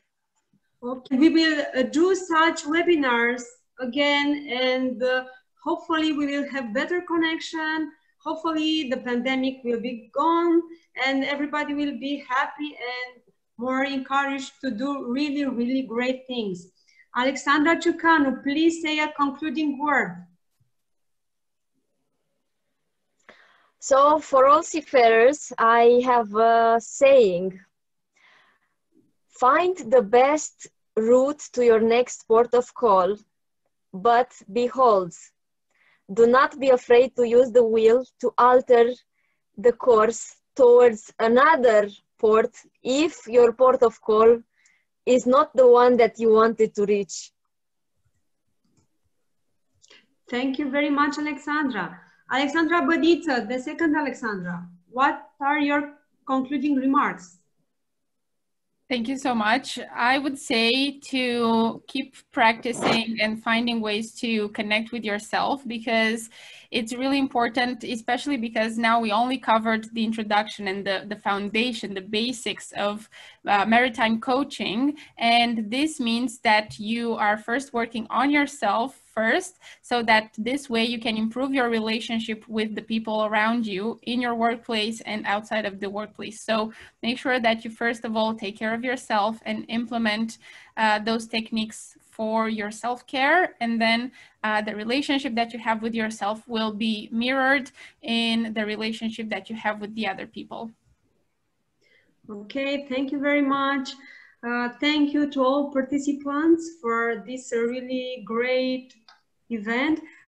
A: Okay we will uh, do such webinars again and uh, hopefully we will have better connection. Hopefully the pandemic will be gone and everybody will be happy and more encouraged to do really, really great things. Alexandra Ciucanu, please say a concluding word.
D: So for all seafarers, I have a saying. Find the best route to your next port of call, but behold, do not be afraid to use the wheel to alter the course towards another port if your port of call is not the one that you wanted to reach.
A: Thank you very much, Alexandra. Alexandra Bădiță, the second Alexandra, what are your concluding remarks?
C: Thank you so much. I would say to keep practicing and finding ways to connect with yourself because it's really important, especially because now we only covered the introduction and the, the foundation, the basics of uh, maritime coaching. And this means that you are first working on yourself first so that this way you can improve your relationship with the people around you in your workplace and outside of the workplace. So make sure that you first of all take care of yourself and implement uh, those techniques for your self-care and then uh, the relationship that you have with yourself will be mirrored in the relationship that you have with the other people.
A: Okay, thank you very much. Uh, thank you to all participants for this really great event.